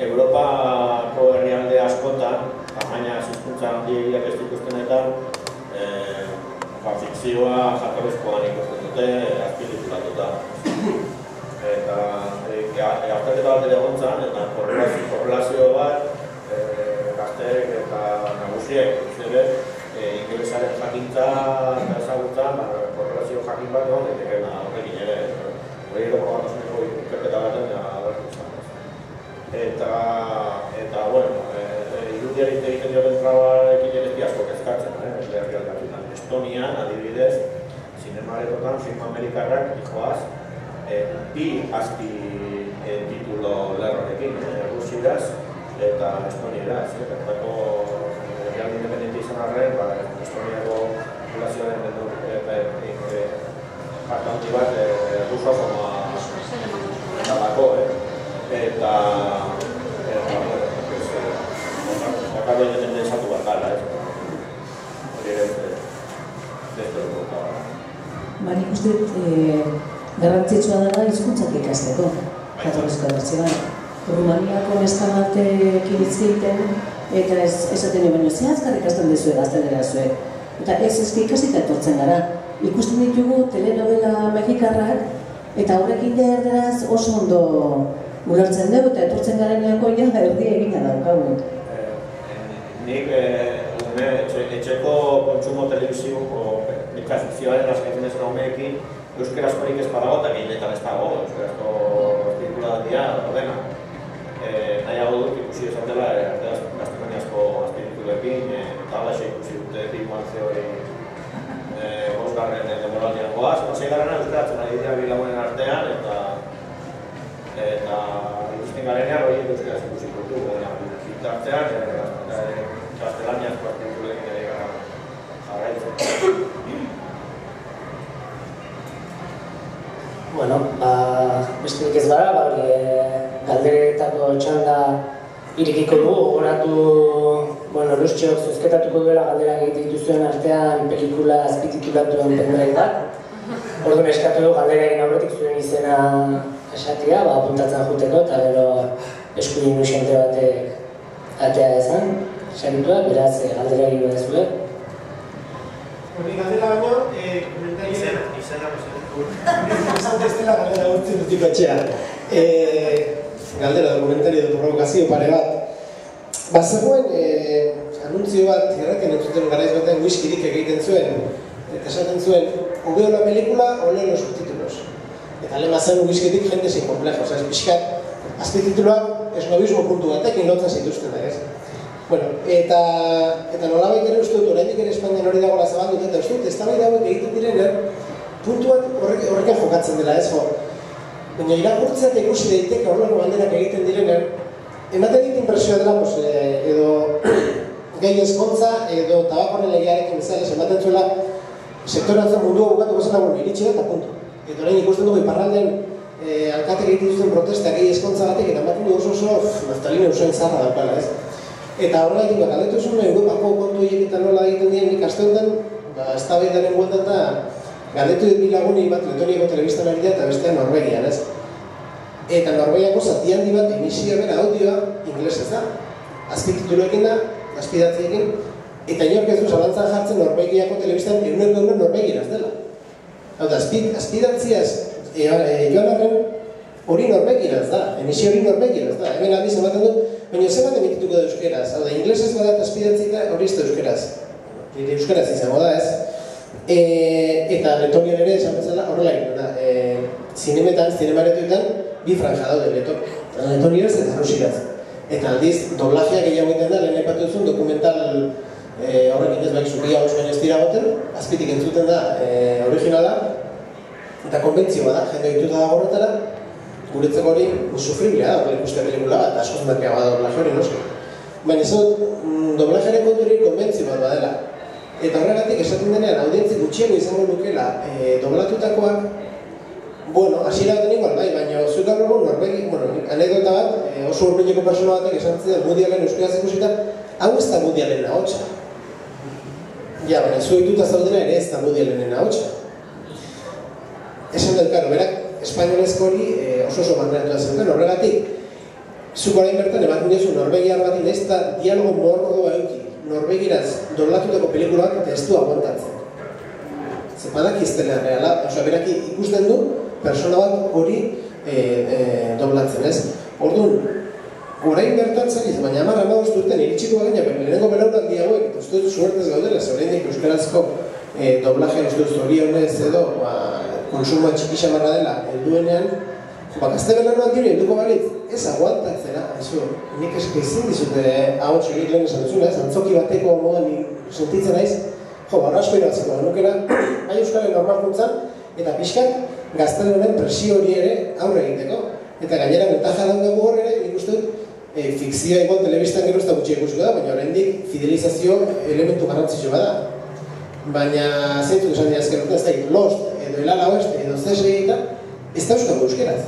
[SPEAKER 5] Europako herrialde askotan, tamaina zuzkuntza handiegiak ez dituztenetan, eh, ba, fikzioa jatorrizkoan ikusten dute, azpilitulatuta. Eta e, azterketa bat ere egon zan, eta korrelazio, korrelazio bat, e, gazteek eta nagusiek ere, e, ingelesaren jakintza eta ezagutza, ba, korrelazio jakin bat egon, daiteke na horrekin ere. Hori ero programazioneko ikerketa da abertu zan. Eta, eta, bueno, e, irudiari egiten dioten trabarekin ere asko kezkatzen, eh, herrialdean. Estonian, adibidez, zinemaretotan, film amerikarrak, dijoaz, eh, bi azpi eh, titulo lerrorekin, eh, rusieraz eta estonieraz. Eh, bertako herrialde independente izan arren, ba, estoniako populazioaren edo eta parte handi bat eh, rusofoma dalako, eh? Eta, eta, gala, eh? Hori ere, beste dugu
[SPEAKER 3] Ba, nik uste e, garrantzitsua dela hizkuntzak ikasteko, jatorrizko bertsioan. Rumaniako neska batek hitz egiten, eta ez esaten nio baino, ze azkar ikasten dezue gaztelera zue. Eta ez ez ikasita etortzen gara. Ikusten ditugu telenovela mexikarrak, eta horrekin erderaz oso ondo ulertzen dugu, eta etortzen gareneako ja erdi egina daukagu.
[SPEAKER 5] Nik ume etxeko kontsumo telebizioko ikasizioaren askatzen ez naumeekin euskarazkorik ez badago eta gehienetan ez dago, euskarazko artikula dira, ordena. Eh, nahiago dut ikusi esan dela, arteaz gaztelaniazko azpiritulekin, eta alaxe ikusi dute Big hori bosgarren denboraldian goaz, eta zeigarrena euskaratzen ari dira bilagunen artean, eta eta ikusten garenean hori euskaraz ikusi dutu, bitartean, gaztelaniazko artikulekin ere gara jarraitzen.
[SPEAKER 1] Bueno, ba, besterik ez bada, ba, e, galderetako txanda irikiko dugu, gogoratu, bueno, lustxok zuzketatuko duela galdera egite dituzuen artean pelikula azpititulatuen pendrai bat. Orduan eskatu du galdera egin aurretik zuen izena esatia, ba, apuntatzen juteko, eta gero eskuin nusente batek atea ezan, saritua, beraz, e, galdera egin behar zuen.
[SPEAKER 7] Hori galdera baino, eh, komentari...
[SPEAKER 5] Izena, izena, izena.
[SPEAKER 7] Esan ez dela galdera urtzen dutiko etxea. E, galdera dokumentario edo provokazio pare bat. Ba, zegoen, e, anuntzio bat, irraken entzuten garaiz batean whiskyrik egiten zuen, eta esaten zuen, ube la pelikula, ole los subtitulos. Eta lema zen whiskyrik jende sin complejo, oza, ez pixkat, azpitituloak esnobismo puntu batekin lotzen zituzten, ez? Bueno, eta, eta nolabait ere uste dut, oraindik ere Espainian hori dagoela zabaldu, eta uste dut, ez da egiten direnean, puntuak horrek, horrekin jokatzen dela, ez jo. Baina irakurtzea eta ikusi daiteke horrelako banderak egiten direnean, ematen dit impresioa dela, pues, eh, edo [CLEARS THROAT] gehi eskontza, edo tabakoren legearekin bezala, ematen zuela, sektoratzen mundua bukatu bezala, bueno, iritsi eta puntu. Eta orain ikusten dugu iparraldean, eh, alkatek egiten duzten protesta gehi eskontza batek, eta ematen dugu oso oso, naftalina usain zarra daukala, ez? Eta horrela egin, bak, galdetu zuen, Europako kontu eta nola egiten dien, nik aste honetan, ba, ez da behidaren eta Galdetu dut bilaguni bat Letoniako telebistan ari da eta bestean Norvegian, ez? Eta Norvegiako zati handi bat emisioa bera audioa inglesez da. Azpitituloekin da, azpidatziekin, eta inork ez du zalantzan jartzen Norvegiako telebistan eguneko egun Norvegieraz dela. Hau da, azpidatziaz e, e, joan arren hori Norvegieraz da, emisio hori Norvegieraz da. Hemen aldiz ematen du, baina zer bat da euskeraz. Hau da, inglesez badat azpidatzita hori ez da euskeraz. Euskeraz izango da, ez? E, eta Letonian ere esan bezala horrela egin da. E, zinemetan, zinemaretuetan, bi franja daude leto. Letonieraz eta rusieraz. Eta aldiz, doblajea gehiago egiten da, lehen epatu duzun dokumental e, horrekin ez bai zuria oso ez dira goten, azpitik entzuten da e, originala, eta konbentzioa da, jende dituta da horretara, guretzeko hori sufriblea da, hori ikuste pelikula bat, askoz merkea bada doblaje hori noski. Baina ez mm, doblajearen kontu hori konbentzio bat badela. Eta horregatik esaten denean audientzi gutxiago izango lukela e, doblatutakoak, bueno, hasiera baten igual bai, baina zuk gaur egun Norvegi, bueno, anekdota bat, e, oso urbileko persona batek esan zidan Woody Allen euskaraz ikusita, hau ez da Woody Allen ahotsa. Ja, baina zu dituta zaudena ere ez da Allenen ahotsa. Esan dut, karo, berak, espainolezko hori e, oso oso banderatua zeuken, horregatik, zuk orain bertan ematen diozu Norvegiar bat ez da dialogo mordoa euki, Norvegiraz doblatutako pelikula bat eta ez du aguantatzen. Zer badak reala, oso berak ikusten du persona bat hori e, e, doblatzen, ez? Orduan, orain bertan zakiz, baina amara ma urten iritsiko bagina, baina lehenengo belaunak diagoek, eta uste dut suertez gaudela, zer orain euskarazko e, doblaje uste dut zorionez edo, ba, konsumoa txiki xamarra dela, helduenean, ba, gazte belarroak dira, helduko balitz, ez aguantatzera, haizu, nik eske ezin dizute hau txegit lehen esan duzuna, ez, antzoki bateko modan sentitzen naiz, jo, barra asko iratzeko, nukera, bai [CLEARS THROAT] euskalen normalkuntzan, eta pixkat, gaztelenen presio hori ere aurre egiteko. Eta gainera, bentaja daukagu hor ere, nik uste e, fikzioa igual telebistan gero ez da gutxi ikusiko da, baina oraindik fidelizazio elementu garrantzitsua da. Baina, zeintu esan dira ezker ez da, Lost, edo El Ala Oeste, edo eta, ez da euskal euskeraz.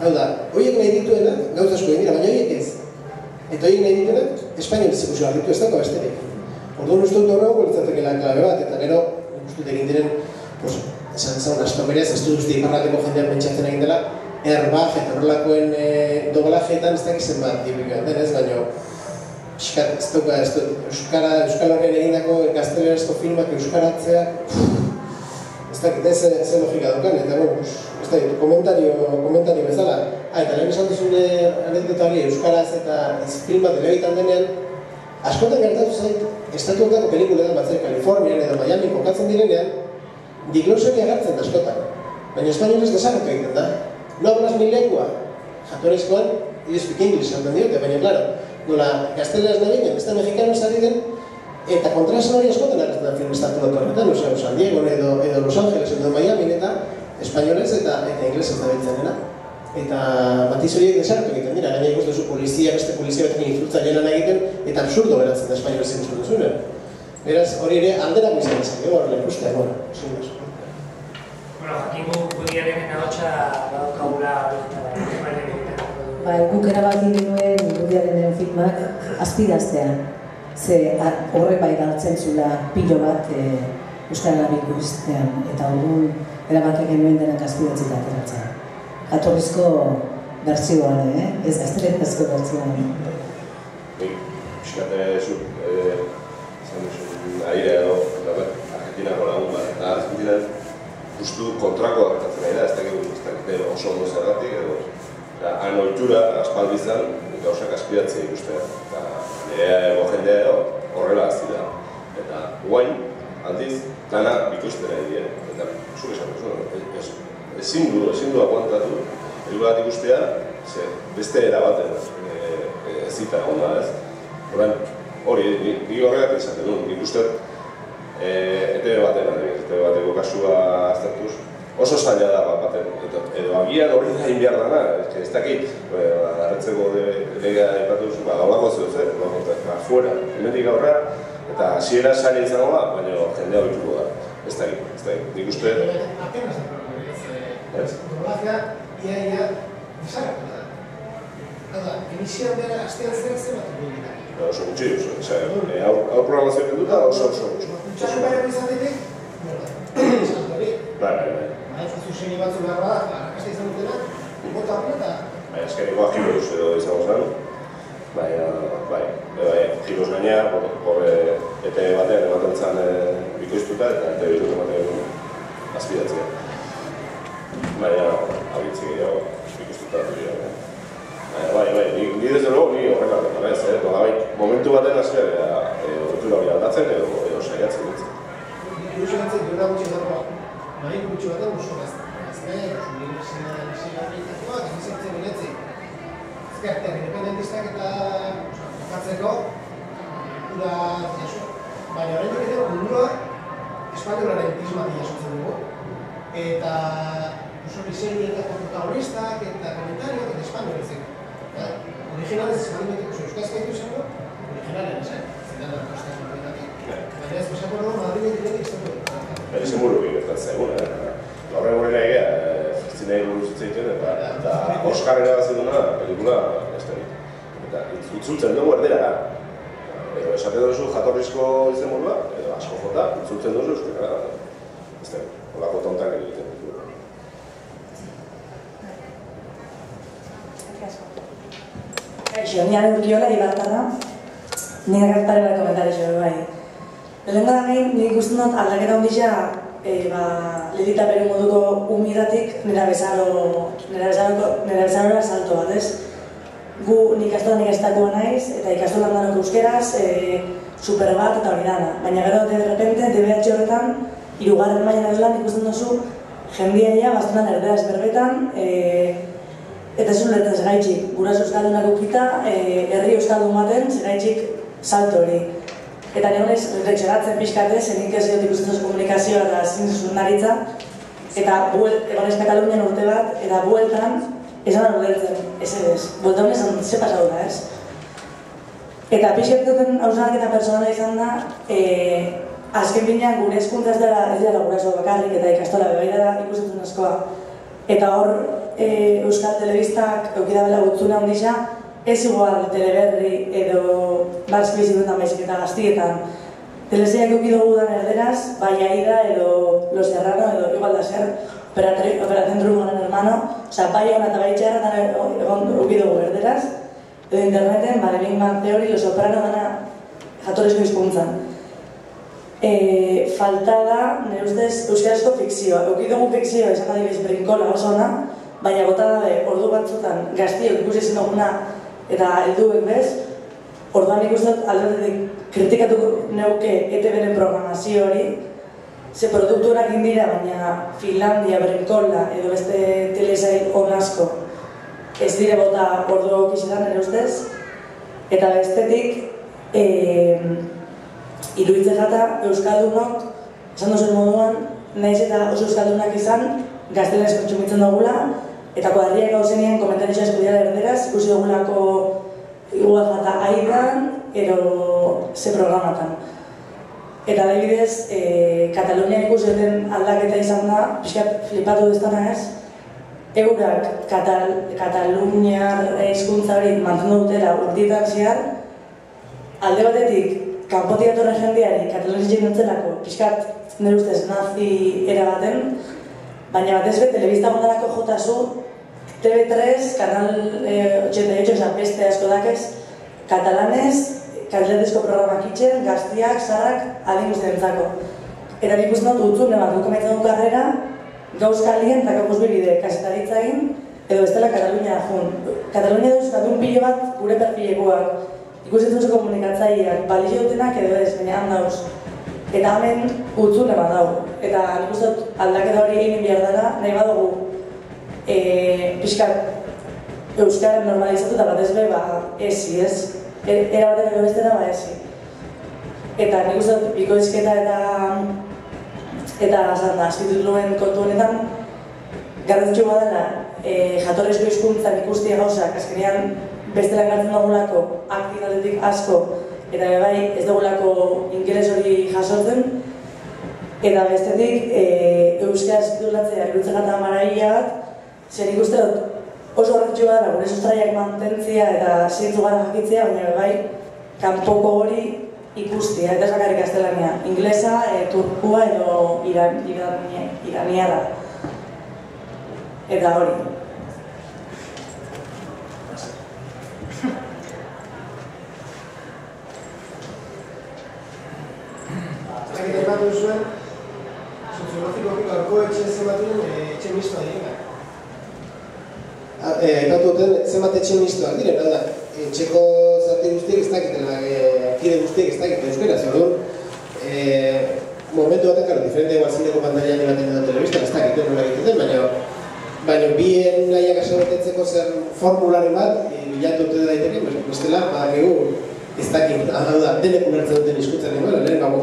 [SPEAKER 7] Hau da, horiek nahi dituenak, gauza asko dira, baina horiek ez. Eta horiek nahi dituenak, Espainian ez ikusi ditu ez dago besterik. Orduan uste dut horrego, litzateke klabe bat, eta gero, uste dut egin diren, pues, esan zaun, asto berez, ez dut uste iparrateko jendean pentsatzen egin dela, erbaj eta horrelakoen e, doblajeetan ez dakiz zenbat dibikoan den ez, baina Piskat, ez dugu, ez dugu, Euskara, Euskal Horren egindako gaztelerazko filmak Euskaratzea, ez dakit, ez ze logika dukan, eta bueno, ez dakit, komentario, komentario bezala. Ah, eta lehen esan duzune anekdota hori Euskaraz eta ez film bat elegitan denean, askotan gertatu zait, estatuetako pelikuletan batzera Kalifornian edo Miami kokatzen direnean, diglosoki agertzen da askotan. Baina espainolez desagertu egiten da. No hablas mi lengua. Jatorezkoan, you speak English, enten diote, baina, claro, nola gazteleraz da bine, beste mexikanos ari den, eta kontrasen hori askotan agertzen da film estatu bat horretan, Diego edo, edo Los Angeles edo Miami eta espainolez eta eta inglesez da biltzenena. Eta matiz horiek desartu egiten dira, gaina ikusten zu polizia, beste polizia batekin influtza lan egiten, eta absurdo beratzen da espainolez ikusten duzune. Beraz, hori ere alderako izan ezak, ego horrela ikustea, bueno, sin más.
[SPEAKER 1] Bueno, jakingo gudiaren ahotsa badaukagula
[SPEAKER 3] Ba, guk erabaki genuen Irudiaren filmak azpidaztea. Ze horrek bai galtzen zula pilo bat e, Euskara ikustean. Eta orduan erabaki genuen denak azpidatzita ateratzea. Jatorrizko bertsioan, eh? ez gazteretazko bertsioan.
[SPEAKER 2] Nik, pixkate zu, zan duzu, aire edo, Argentinako lagun bat, eta Argentinan justu kontrako gertatzen ari da, ez dakit, ez dakit oso ondo zergatik edo, eta han oitura, aspaldi izan, gauzak aspiratzea ikustea, nire ego jendea edo horrela hasi da. Eta guain, aldiz, lana bikoizten ari dira, eta zuk esan duzu, ez, ezin du, ezin du aguantatu, heldu bat ikustea, ze beste erabaten e, e, zita egon da, ez? Horan, hori, ni, ni horregatik esaten duen, nik uste, e, ETV baten, ETV bateko kasua aztertuz, oso zaila da bat baten, edo, edo agian hori da behar dana, ez, ez dakit, e, arretzeko legea ipatu duzu, ba, gaulako zeu zen, ba, fuera, hemendik aurra, eta hasiera zaila izango da, baina jendea ohituko da, ez dakit, ez dakit, nik uste...
[SPEAKER 7] Doblazia, ia, ia, desagertu da. Hau da, emisioan bera astean zer zer bat dugu dira.
[SPEAKER 2] Ba, oso gutxi, oso, e, hau, hau programazio kenduta oso oso gutxi.
[SPEAKER 7] Txarren behar izan esan hori.
[SPEAKER 2] Bai, bai, bai.
[SPEAKER 7] Ba, segi batzu behar bada, arrakasta izan dutena, bota hori eta...
[SPEAKER 2] Bai, azkeneko agilos edo izango zen. Bai, bai, bai, gilos gaina, horre ETE batean ematen zen bikoiztuta eta ETE bitut ematen azpidatzea. Baina, abitzi gehiago bikoiztuta dira. Baina, bai, bai, ni, ni desde luego, ni horrela dut, ez, eh? Bai, momentu baten azkera, e, oitura hori aldatzen edo, edo saiatzen ditzen.
[SPEAKER 7] ilusio gantzen duela gutxi dago nahi gutxi baten oso gazte. Gazte, oso universitatea nisigarritakoak, egizitzen biletzi. Ezkertek independentistak eta jokatzeko, ura jaso. Baina horrein dut mundua espainolaren prismatik jasotzen dugu. Eta oso diseinuetako protagonistak eta komentarioak eta espainoletzeko. Originalez espainoletzeko, oso euskaz gaitu izango, originalen esan. Zeran da, kostas horretatik. Baina ez pasako nago Madrid
[SPEAKER 2] zen buru gertatzen egun, eh? Gaur egun ere egia, zinei buruz hitz eta, eta Oscar ere bat duna, pelikula, ez da Eta itzultzen dugu erdera, edo esaten duzu jatorrizko izen modua, edo asko jota, itzultzen duzu euskara, ez da Olako tontak egiten ditu.
[SPEAKER 8] Kaixo, ni ane urkiola ibartara. Ni da pare bat komentari jo bai. Lehenengo da gain, nik ikusten dut aldaketa ondisa, e, ba, lelita bere moduko humidatik nera bezaro, nera bezaro, nera bezaro salto bat, ez? Gu nik astola nik naiz, eta ikastolan danok euskeraz, e, super bat eta hori dana. Baina gero, de repente, DBH horretan, irugarren mailan euslan ikusten duzu, jendia ja, bastunan erderaz berbetan, e, Eta ez ulertzen segaitxik, guraso euskaldunak ukita, e, herri euskaldun baten segaitxik salto hori. Eta nire honez, reflexionatzen pixkate, zenik ez dut ikusten komunikazioa eta zintzuzun naritza, eta egon ez Katalunian urte bat, eta bueltan, esan da ulertzen, ez ez, buelta honez, ze pasau da, ez? Eta pixkat duten hausanak eta personala izan da, e, azken binean gure eskuntza ez dela, ez dela guraso bakarrik eta ikastola bebaida da ikusten askoa. Eta hor, e, Euskal Telebistak eukidabela gutzuna ondisa, ez igual teleberri edo batzko izidutan baizik eta gaztietan. Teleseak eukidugu dan erderaz, bai aida edo Los Serrano edo igual da ser, Operación Trumonen hermano, oza, bai hona eta bai txarra dan egon eukidugu erderaz, edo interneten, bale, Big Bang Theory, Los Soprano dana jatorrizko hizkuntzan. E, falta da, nire ustez, euskarazko fikzioa. Euki dugu fikzioa, esan adibidez, brinkola oso ona, baina gota dabe, ordu batzutan, gaztiok ikusi ezin duguna, eta helduek bez, orduan ikustot alderdetik kritikatuko neuke ETV-ren programazio hori, ze produkturak indira, baina Finlandia, Brinkola, edo beste telesail onasko, ez dire bota ordu ikizetan, nire ustez, eta bestetik, e, iruditzen jata Euskaldunok, esan duzuen moduan, nahiz eta oso Euskaldunak izan, gaztelez kontsumitzen dugula, eta kuadriak gauzenean komentaritza eskudia erderaz, ikusi dugulako igual jata aidan, ero ze programatan. Eta adibidez, e, Katalunia ikusi den aldaketa izan da, pixkat flipatu duztana ez, eurak Katal, Kataluniar hizkuntza hori mantendu dutela urtietan zehar, alde batetik kanpotik datorren jendeari katalanizik nintzelako, pixkat nire ustez nazi era baten, baina batez be, telebista mondarako jotazu, TV3, kanal eh, 88, oza, beste asko dakez, katalanez, katalanezko programak itxen, gaztiak, zarak, adin guztien entzako. Eta nik uste dut utzune bat, duk du karrera, gauz kalien, eta kapuz bide, kasetaritza egin, edo bestela Katalunia jun. Katalunia duz, katun pilo bat, gure perfilekoak, ikusten duzu komunikatzaileak, balizio dutenak edo ez, baina handauz. Eta hemen utzune bat dago. Eta nik uste dut aldaketa hori egin behar dela, nahi badugu e, pixkat euskara normalizatu eta bat ez be, ba, ezi, ez? E, era baten edo bestera, ba, ezi. Eta nik uste dut bikoizketa eta eta zan da, azpituluen kontu honetan, garrantzitsu badala, e, jatorrezko hizkuntzan ikustia gauzak, azkenean beste langatzen dugulako aktibatetik asko eta bai ez dugulako ingeles hori jasotzen eta bestetik e, euskaraz titulatzea irutzen gata maraia bat zer ikuste dut oso horretxu gara gure sustraiak mantentzia eta zintzu gara jakitzea baina bai kanpoko hori ikustia eta bakarrik gaztelania inglesa, e, turkua edo iran, iran, iraniara eta hori.
[SPEAKER 7] Zagit aipatu zuen, soziologikoki gaurko etxe zenbatuen etxe mistoa dira. Aipatu duten zenbat etxe mistoak diren, hau da, etxeko zati guztiek ez dakitela, kide guztiek ez dakitela euskera, zer dut, momentu baten, karo, diferente igual zineko pantalla baten edo telebista, ez dakit nola egiten den, baina baina bien nahiak aso betetzeko zer formularen bat, e, bilatu dute daiteke, bestela, badakigu, ez dakit, hau da, denek ulertzen duten hizkuntza nengoela, lehen gabo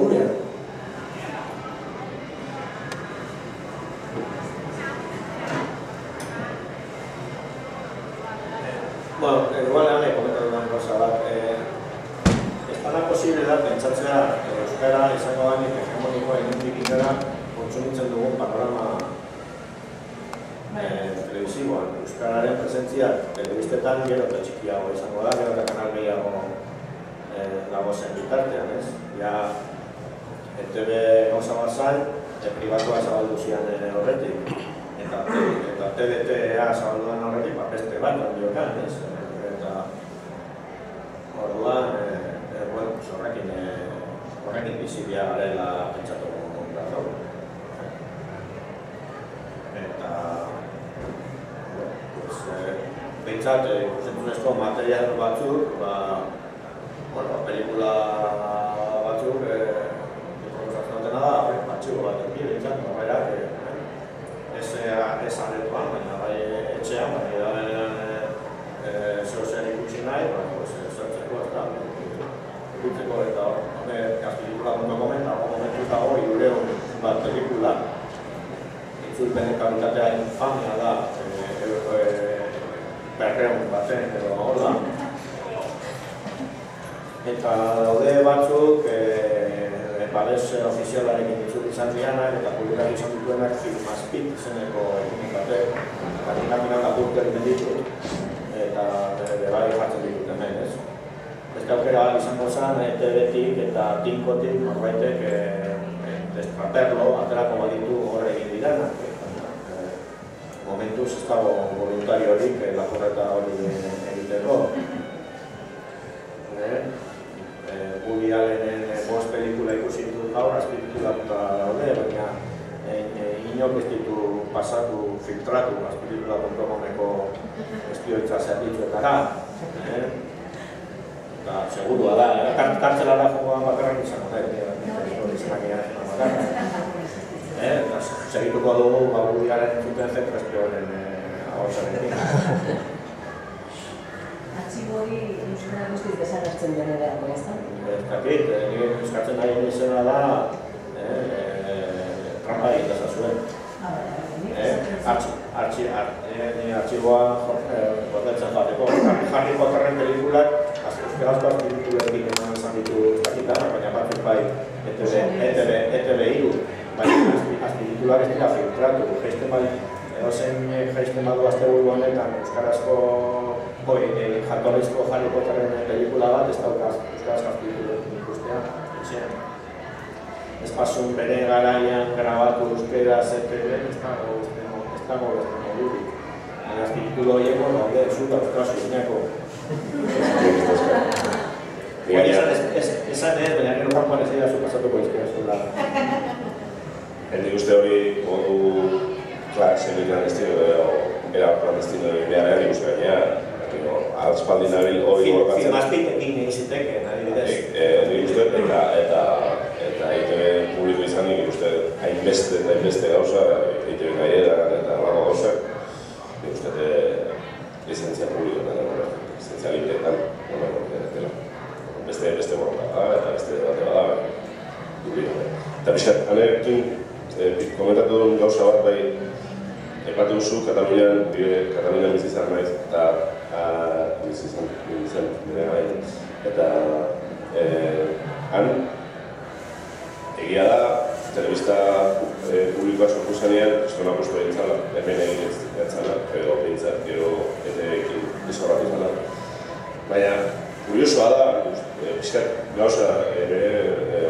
[SPEAKER 5] momentuz ez dago voluntariorik e, lapurreta hori egiteko. E, Woody Allenen bost pelikula ikusi ditut gaur, azpititulatuta daude, baina e, e, inok ez ditu pasatu, filtratu azpititula.comeko espioitza zerbitzuetara. Eh? Eta segurua da, eh? Kart kartzelara jokoan bakarrak izango da, hori izanak egin bakarrak. Segituko dugu, ba, Woody Allenen zuten zentrespioaren eh, ahotsarekin. [LAUGHS]
[SPEAKER 3] Artxibo hori euskara guztiz desagertzen denerako, ez da?
[SPEAKER 5] Ez dakit, eh, nire eskatzen nahi izena da, eh, trampa egin dezazuen. Nire artxiboa gordetzen joateko. Harry Potterren pelikulak, euskarazko azpititulekin eman izan ditu ez dakit baina batzuk bai ETV, ETV iru, baina azpititulak ez dira filtratu, jaisten bai, edozein jaisten badu azte buru honetan euskarazko Hoi, eh, jatorrizko Harry Potterren pelikula bat, ez daukaz, euskaraz azpititulekin ikustea, etxean. Ez pasun bere garaian grabatu euskera ZTV, ez dago, ez dago, ez dago modurik. Baina azpititulo horiek, bueno, haude, zuta euskaraz usinako. [LAUGHS] Baina esan ez, ez, esan ez, baina gero kanpoan ez dira zu pasatuko izkera [LAUGHS]
[SPEAKER 2] Hendik uste hori modu klak zebilan estilo edo era clandestino egin behar egin uste gaina, Alspaldi nabil hori gorkatzen.
[SPEAKER 5] Filmazpit egin egin ziteke, nahi bidez.
[SPEAKER 2] Nik uste, eta, eta, eta ITV publiko izan nik uste, hainbeste eta hainbeste gauza, nahi edan eta lako gauza, nik uste, licentzia publiko eta nago, nago, beste, beste borroka da, eta beste debate bada, publiko. Eta pixkat, hanekin, komentatu duen gauza bat bai, Epatu duzu, Katalunian, Katalunian bizi izan naiz, eta bizi izan, bizi izan, nire gai. Eta han, egia da, telebista publikoa sortu zanean, estona postu egin zala, hemen egin ez zala, edo behintzat, gero etekin izorratu zala. Baina, kuriosoa da, pixkat, gauza, bere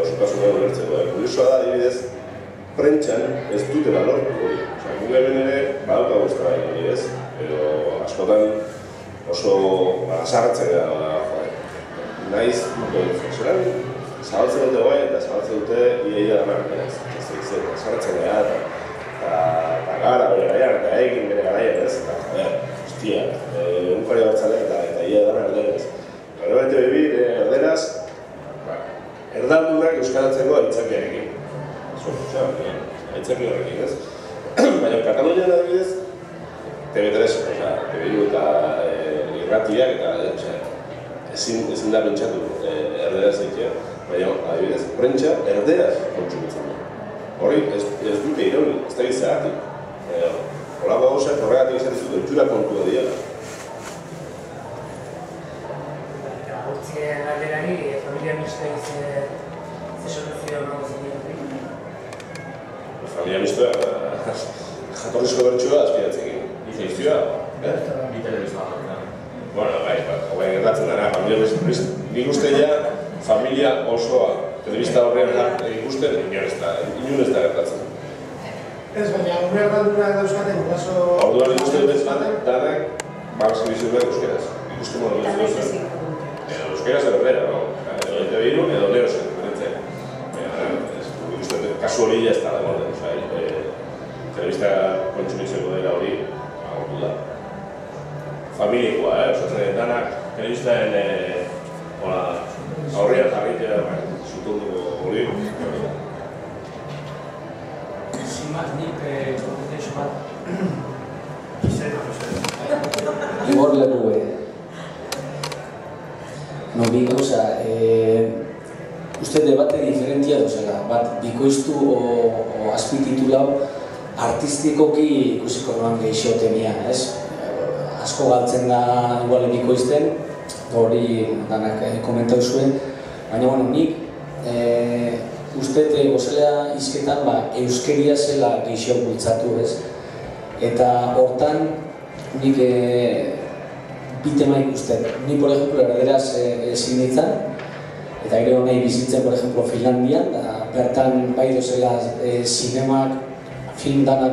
[SPEAKER 2] osotasunan ulertzeko, kuriosoa da, adibidez, prentxan ez dutela lortu hori. Osa, hemen ere badauka guztra hori ez, edo askotan oso ba, joa, naiz, zelan, zabaltzen dute bai, eta zabaltzen dute iaia da marra, ez, ez, ez, ez, sarratzen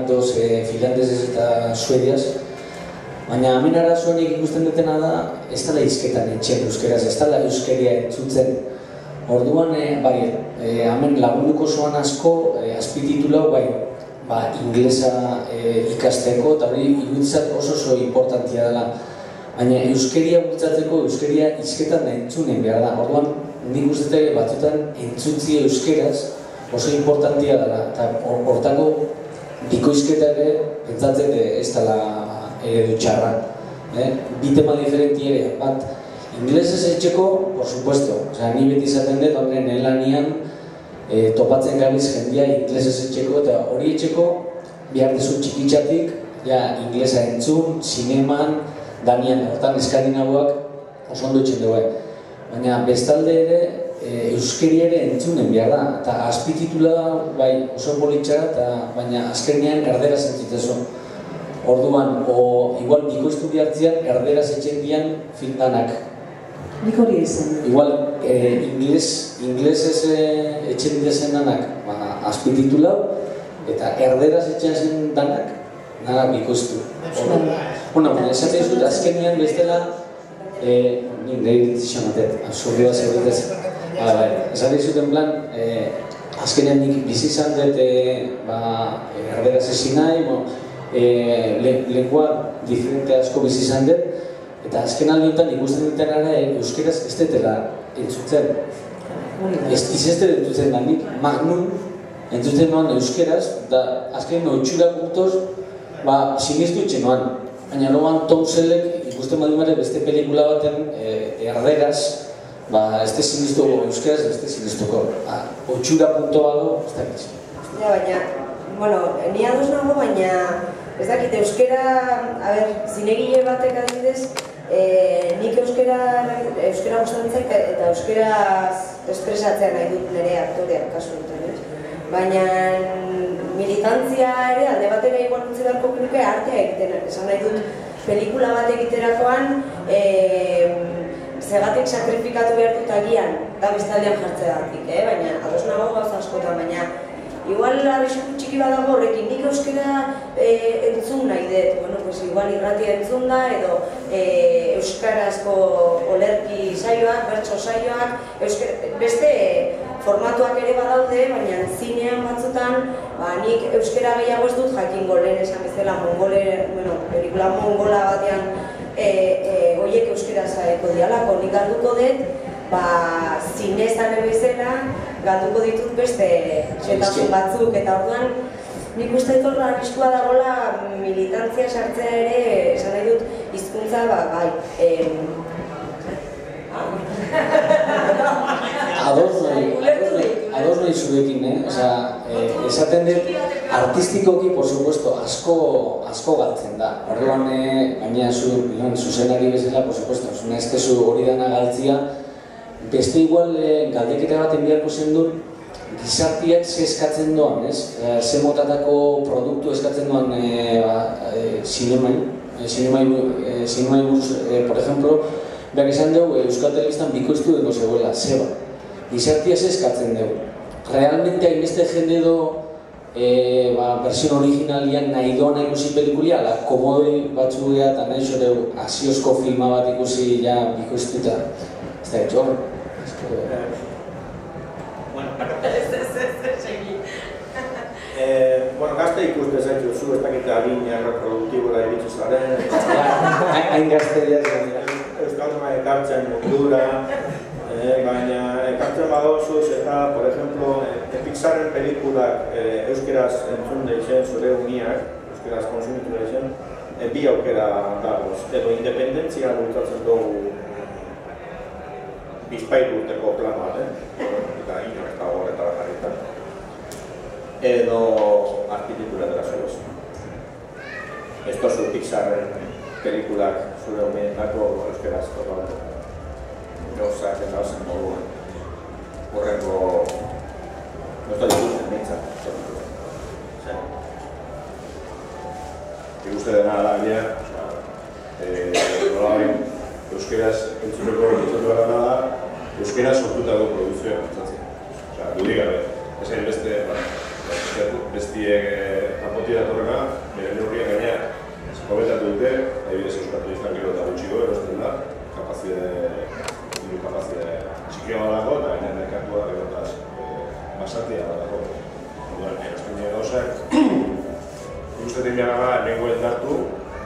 [SPEAKER 9] doz eh, finlandesez eta suediaz, Baina hemen arazoa nik ikusten dutena da, ez dela izketan etxen euskeraz, ez dela euskeria entzutzen. Orduan, e, bai, e, hemen lagunduko zoan asko, e, azpititulau, bai, ba, inglesa e, ikasteko, eta hori iruditzat oso oso importantia dela. Baina euskeria bultzatzeko, euskeria izketan entzunen behar da. Orduan, nik uste batzutan entzutzi euskeraz oso importantia dela. Eta hortako, bikoizketa ere, pentsatzen ez dela eredu txarra. Eh? Bi tema diferenti ere, bat, inglesez etxeko, por supuesto, Osea, ni beti izaten dut, horren elanian, e, topatzen gabiz jendia inglesez etxeko, eta hori etxeko, behar dezu txikitzatik, ja, inglesa entzun, zineman, danian, hortan eskandinagoak oso ondo etxen dugu. Baina bestalde ere, e, euskeri ere entzunen behar da, eta azpititula bai oso politxara, eta baina azkenean erdera zentzitezu. Orduan, o igual bikoiztu bihartzian, erderaz etxen dian fildanak.
[SPEAKER 3] Nik hori izan.
[SPEAKER 9] Igual, eh, ingles, inglesez eh, etxen dizen danak, ba, azpititulau, eta erderaz etxen zen danak, nara bikoiztu. Bueno, baina esate dizut, azkenean bestela, eh, ni nahi ditzen matet, absurdio bat zegoetez. Hala, bai, esate dizut en plan, eh, azkenean nik bizi izan dut, eh, ba, erderaz ezin nahi, bo, e, le, lengua diferente asko bizi izan dut, eta azken aldiotan ikusten duten ara euskeraz ez detela entzutzen. Ez, ez dut entzutzen da nik, magnum entzuten noan euskeraz, da azken oitxura gurtoz, ba, sinistu etxe noan. Baina noan Tom Selleck ikusten badu beste pelikula baten e, erderaz, ba, ez da sinistu euskeraz, ez da sinistuko. Ba, oitxura punto bago, ez da gitzi.
[SPEAKER 4] Ja, baina, bueno, ni ados nago, baina ez dakit, euskera, a ber, zinegile batek adibidez, e, nik euskera, euskera gustatzen zait eta euskera espresatzea nahi dut nire aktoreak kasu duten, ez? Baina militantzia ere alde batera igual utzi beharko genuke artea egiten, esan nahi dut pelikula bat egiterakoan e, zegatik sakrifikatu behar dut agian, da bestaldean jartzeagatik, eh? baina ados nago gauza askotan, baina igual arrisku txiki badago horrekin, nik euskera e, entzun nahi dut, bueno, pues igual irratia entzun da, edo e, euskarazko olerki saioak, bertso saioak, euskara, beste formatuak ere badaude, baina zinean batzutan, ba, nik euskera gehiago ez dut jakingo lehen esan bezala mongole, bueno, pelikula mongola batean e, e, goiek euskera zaeko dialako, nik galduko dut, ba, zinezan bezala, galduko ditut beste xetasun batzuk, eta orduan, nik uste dut horra arriskua dagoela militantzia sartzea ere bezala, ba, bai, em,
[SPEAKER 9] Ados nahi, ados ados nahi zurekin, eh? Osa, eh, esaten dut, artistikoki, por supuesto, asko, asko galtzen da. Orduan, eh, gaina zu, bilan, zuzenari bezala, por supuesto, zuna ez zu hori dana galtzia, beste igual eh, galdeketa baten beharko zen dut, gizartiak ze eskatzen doan, ez? Eh, ze motatako produktu eskatzen doan eh, ba, eh, sinemai, eh, sinemai, eh, sinemai eh, por ejemplo, behar esan dugu, eh, Euskal Telebistan bikoiztu dengo zegoela, zeba. Gizartia ze eskatzen dugu. Realmente hainbeste jende do eh, ba, versión originalian nahi doan ikusi pelikulia, la komodoi batzugea eta nahi zure asiozko filma bat ikusi ja bikoiztuta. Ez da, etxor.
[SPEAKER 5] Bueno, Eh, bueno, gazte ikus dezaitu zu, ez dakit adina reproduktibora iritsi zaren.
[SPEAKER 9] Hain gazteria
[SPEAKER 5] Euskalduna ekartzen mundura, eh, baina ekartzen badozuz eta, por ejemplo, eh, Pixarren pelikulak eh, euskeraz entzun deixen zure uniak, euskeraz konsumitu deixen, eh, bi aukera dagoz. Edo independentzia bultatzen dugu bizpairu urteko plan bat, eh? eta ez dago horretara jarrita. Edo arkitektura dela zegoz. Ez tozu Pixarren pelikulak zure umeetako euskeraz total gauzak zen moduan. Horrengo, no da ikusten behintzat. Zer?
[SPEAKER 2] Ikuste dena da gaina, eh, nolabait, euskeraz entzuneko entzuneko gara da, euskeraz sortutako produzioa pentsatzen. Osea, dudik gabe, ez hain beste, ba, bestiek japoti datorrena, bere neurriak gaina, hobetatu dute, adibidez euskatu izan gero eta gutxiko erosten da, kapazide, diru kapazide txikia badako, eta gaina merkatua gero eta eh, basatia badako. Orduan, erosten dira gauzak, [CLEARS THROAT] uste egin behar da, hemengo endartu,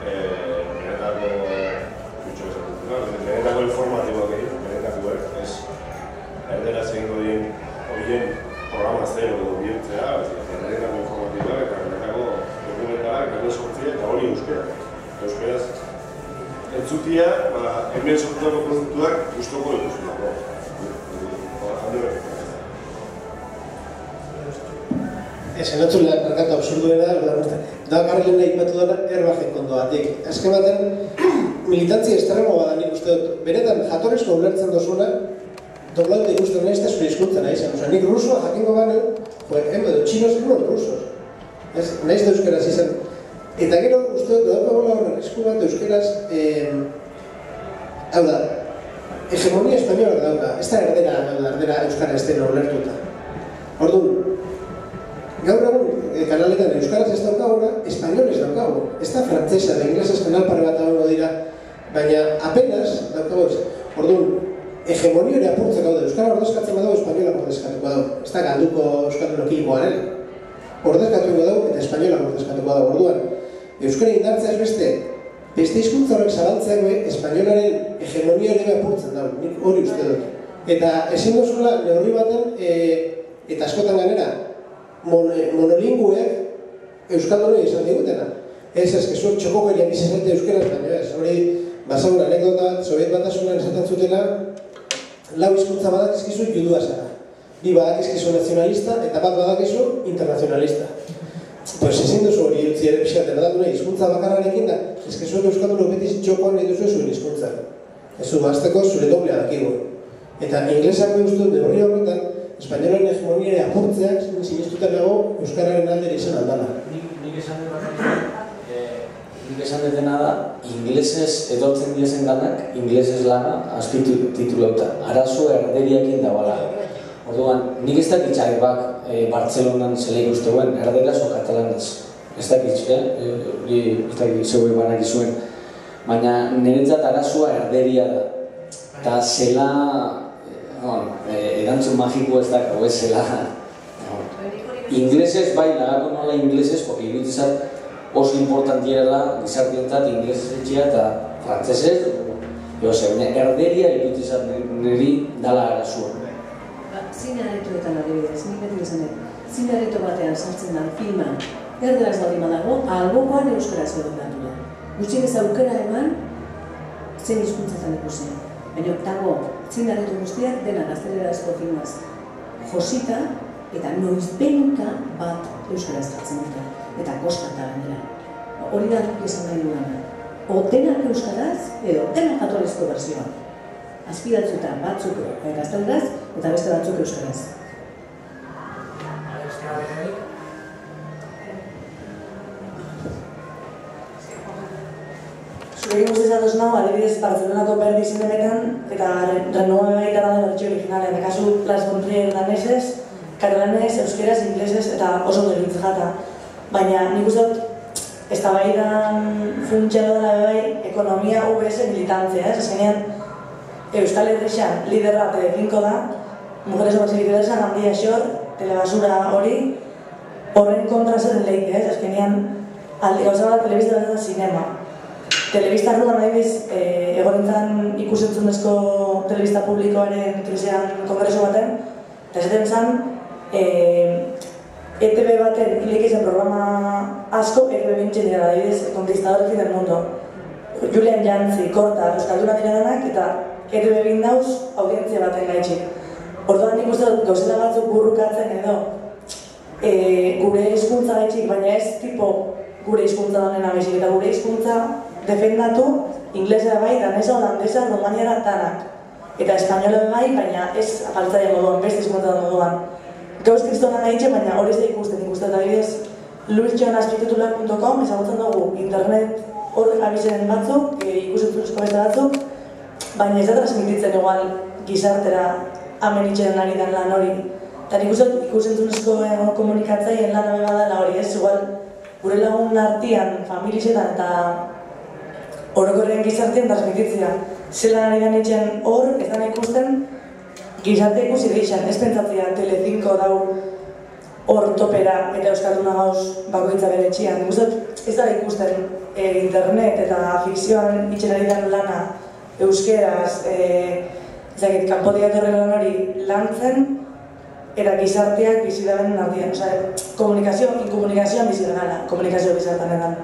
[SPEAKER 2] eh, benetako, gutxo esaten dut, benetako informatiboak egin, benetakoek, ez erderaz egingo dien horien programa zero bihurtzea, benetako informatiboak eta benetako dokumentalak, berde sortzia eta hori euskera. Euskeraz, entzutia, ba, hemen sortutako produktuak. Alde horrek.
[SPEAKER 7] Ez, enotzen merkatu absurduena, da, [CLEARS THROAT] da garri lehena ipatu dara, erbajen kondoatik. Azken baten, militantzia estremo bada nik uste dut, benetan jatorezko ulertzen dozuna, doblante ikusten nahi ez zure hizkuntza nahi zen. Nik rusoa jakingo bane, jo, enbe, do, txinos egin rusos. Ez, nahiz da euskeraz izan. Eta gero, uste dut, daukagola horren esku bat euskeraz, eh, hau da, hegemonia espainola dauka, ez da erdera, hau da, erdera euskara ez dena ulertuta. Orduan, gaur egun e, kanaletan euskaraz ez daukaguna, espainolez daukagu. Ez da frantzesa, da inglesez kanal pare bat dago dira, baina apenas daukagu ez. Orduan, hegemonio ere apurtzeko daude, euskara ordezkatzen badago, espainola ordezkatuko dago. Ez da galduko euskaldun okilikoaren. Ordezkatuko dago eta espainola ordezkatuko dago. Orduan, euskara indartzea ez beste, beste hizkuntza horrek zabaltzeak be, espainolaren hegemonio ere apurtzen dago. Nik hori uste dut. Eta ezin duzula, neurri baten, e, eta askotan ganera, mon, monolinguek euskaldunei izan digutena. Ez ez, kezu txokokeria bizizete euskeraz, baina ez, hori basagun anekdota bat, Soviet batasunan esaten zutela, lau hizkuntza badak ezkizu judua zara. Bi badak ezkizu nazionalista eta bat badak ezu internazionalista. Pues ezin duzu hori utzi ere eradatu nahi, hizkuntza bakarrarekin da, ezkizu euskaldun beti txokoan nahi duzu zuen hizkuntza. Ez zu bazteko zure doblea dakigu. Eta inglesak uste dut, neurri horretan, espainolaren hegemonia apurtzeak sinistuta nago euskararen aldera izan aldala.
[SPEAKER 9] Nik esan dut nik esan dutena da, inglesez etortzen diesen ganak, inglesez lana azpitu titulauta. Arazo erderiakin dagoela. Orduan, nik ez dakit bak e, Bartzelonan zela ikustuen, erderaz o katalanez. Ez dakit, eh? Hori, ez dakit, zegoen banak izuen. Baina niretzat arazoa erderia da. Eta zela, bueno, eh, erantzun magiko ez dago, ez zela. Inglesez, bai, lagako nola inglesez, porque iruditzat oso importantiela gizartientzat inglesez etxea eta frantzesez, jo, ze, erderia iruditzat niri dala arazua.
[SPEAKER 3] Zine aretoetan adibidez, nik beti izan dut. Zine areto batean sartzen da filma, erderaz baldin badago, albokoan euskaraz egon datu da. Gutxik ez aukera eman, zein hizkuntzatan ikusi. Baina dago, zin ditu guztiak dena gaztelerazko filmaz josita eta noizbenka bat euskaraz jartzen dute. Eta kostata gainera. Hori da duk izan nahi duena. O denak euskaraz edo denak jatorrizko bersioa. Azpidatzuta batzuk eh, gazteleraz eta beste batzuk euskaraz.
[SPEAKER 8] Zurekin guztiz ados nago, adibidez Barcelonako berdi zinemetan, eta renove baita da bertxio originala, eta kasu Las von Trier danesez, katalanes, euskeraz, inglesez, eta oso ondo egin jata. Baina nik uste dut, ez da bai funtxero dela bai ekonomia UBS militantzia, ez azkenean Euskal Herrixan liderra telefinko da, Mujeres o Perseguidoresan handia xor, telebasura hori, horren kontra zer leike, ez azkenean alde gauza bat telebizta da sinema. Telebista arruan nahi biz, e, egorintzan ikusentzunezko telebista publikoaren krisian kongreso baten, eta esaten zan, e, ETV baten hilek izan programa asko ETV bintzen dira, adibidez, Conquistadores del Mundo. Julian Jantzi, Korta, Euskalduna dira eta ETV bindauz audientzia baten gaitxik. Orduan nik uste dut gauzela batzuk burrukatzen edo e, gure hizkuntza gaitxik, baina ez tipo gure hizkuntza danena baizik, eta gure hizkuntza defendatu inglesa bai, danesa, holandesa, romaniara tanak. Eta espainola bai, baina ez apaltzaia moduan, beste hizkuntza moduan. Gauz kristona nahi baina hori ez da ikusten, ikusten da bidez luisjonaspititular.com ezagutzen dugu internet hor abizenen batzuk, e, ikusentzunezko beste batzuk, baina ez da transmititzen igual gizartera hemen itxeren ari den lan hori. Eta nik uste ikusentzunezko komunikatzaien lan hori badala hori ez, igual gure lagun artian, familizetan eta orokorren gizartean transmititzea. Zelan ari den itxen hor, ez da ikusten, gizarte ikusi deixan, ez pentsatzea Telecinco dau hor topera eta Euskalduna gauz bakoitza bere etxian. Nik ez da ikusten e, internet eta fikzioan itxen ari den lana euskeraz, e, ezagit, kanpotik etorren lan hori lantzen, eta gizarteak bizi da benen artean. Osea, komunikazio, inkomunikazioan bizi da gana, komunikazio bizartan edan.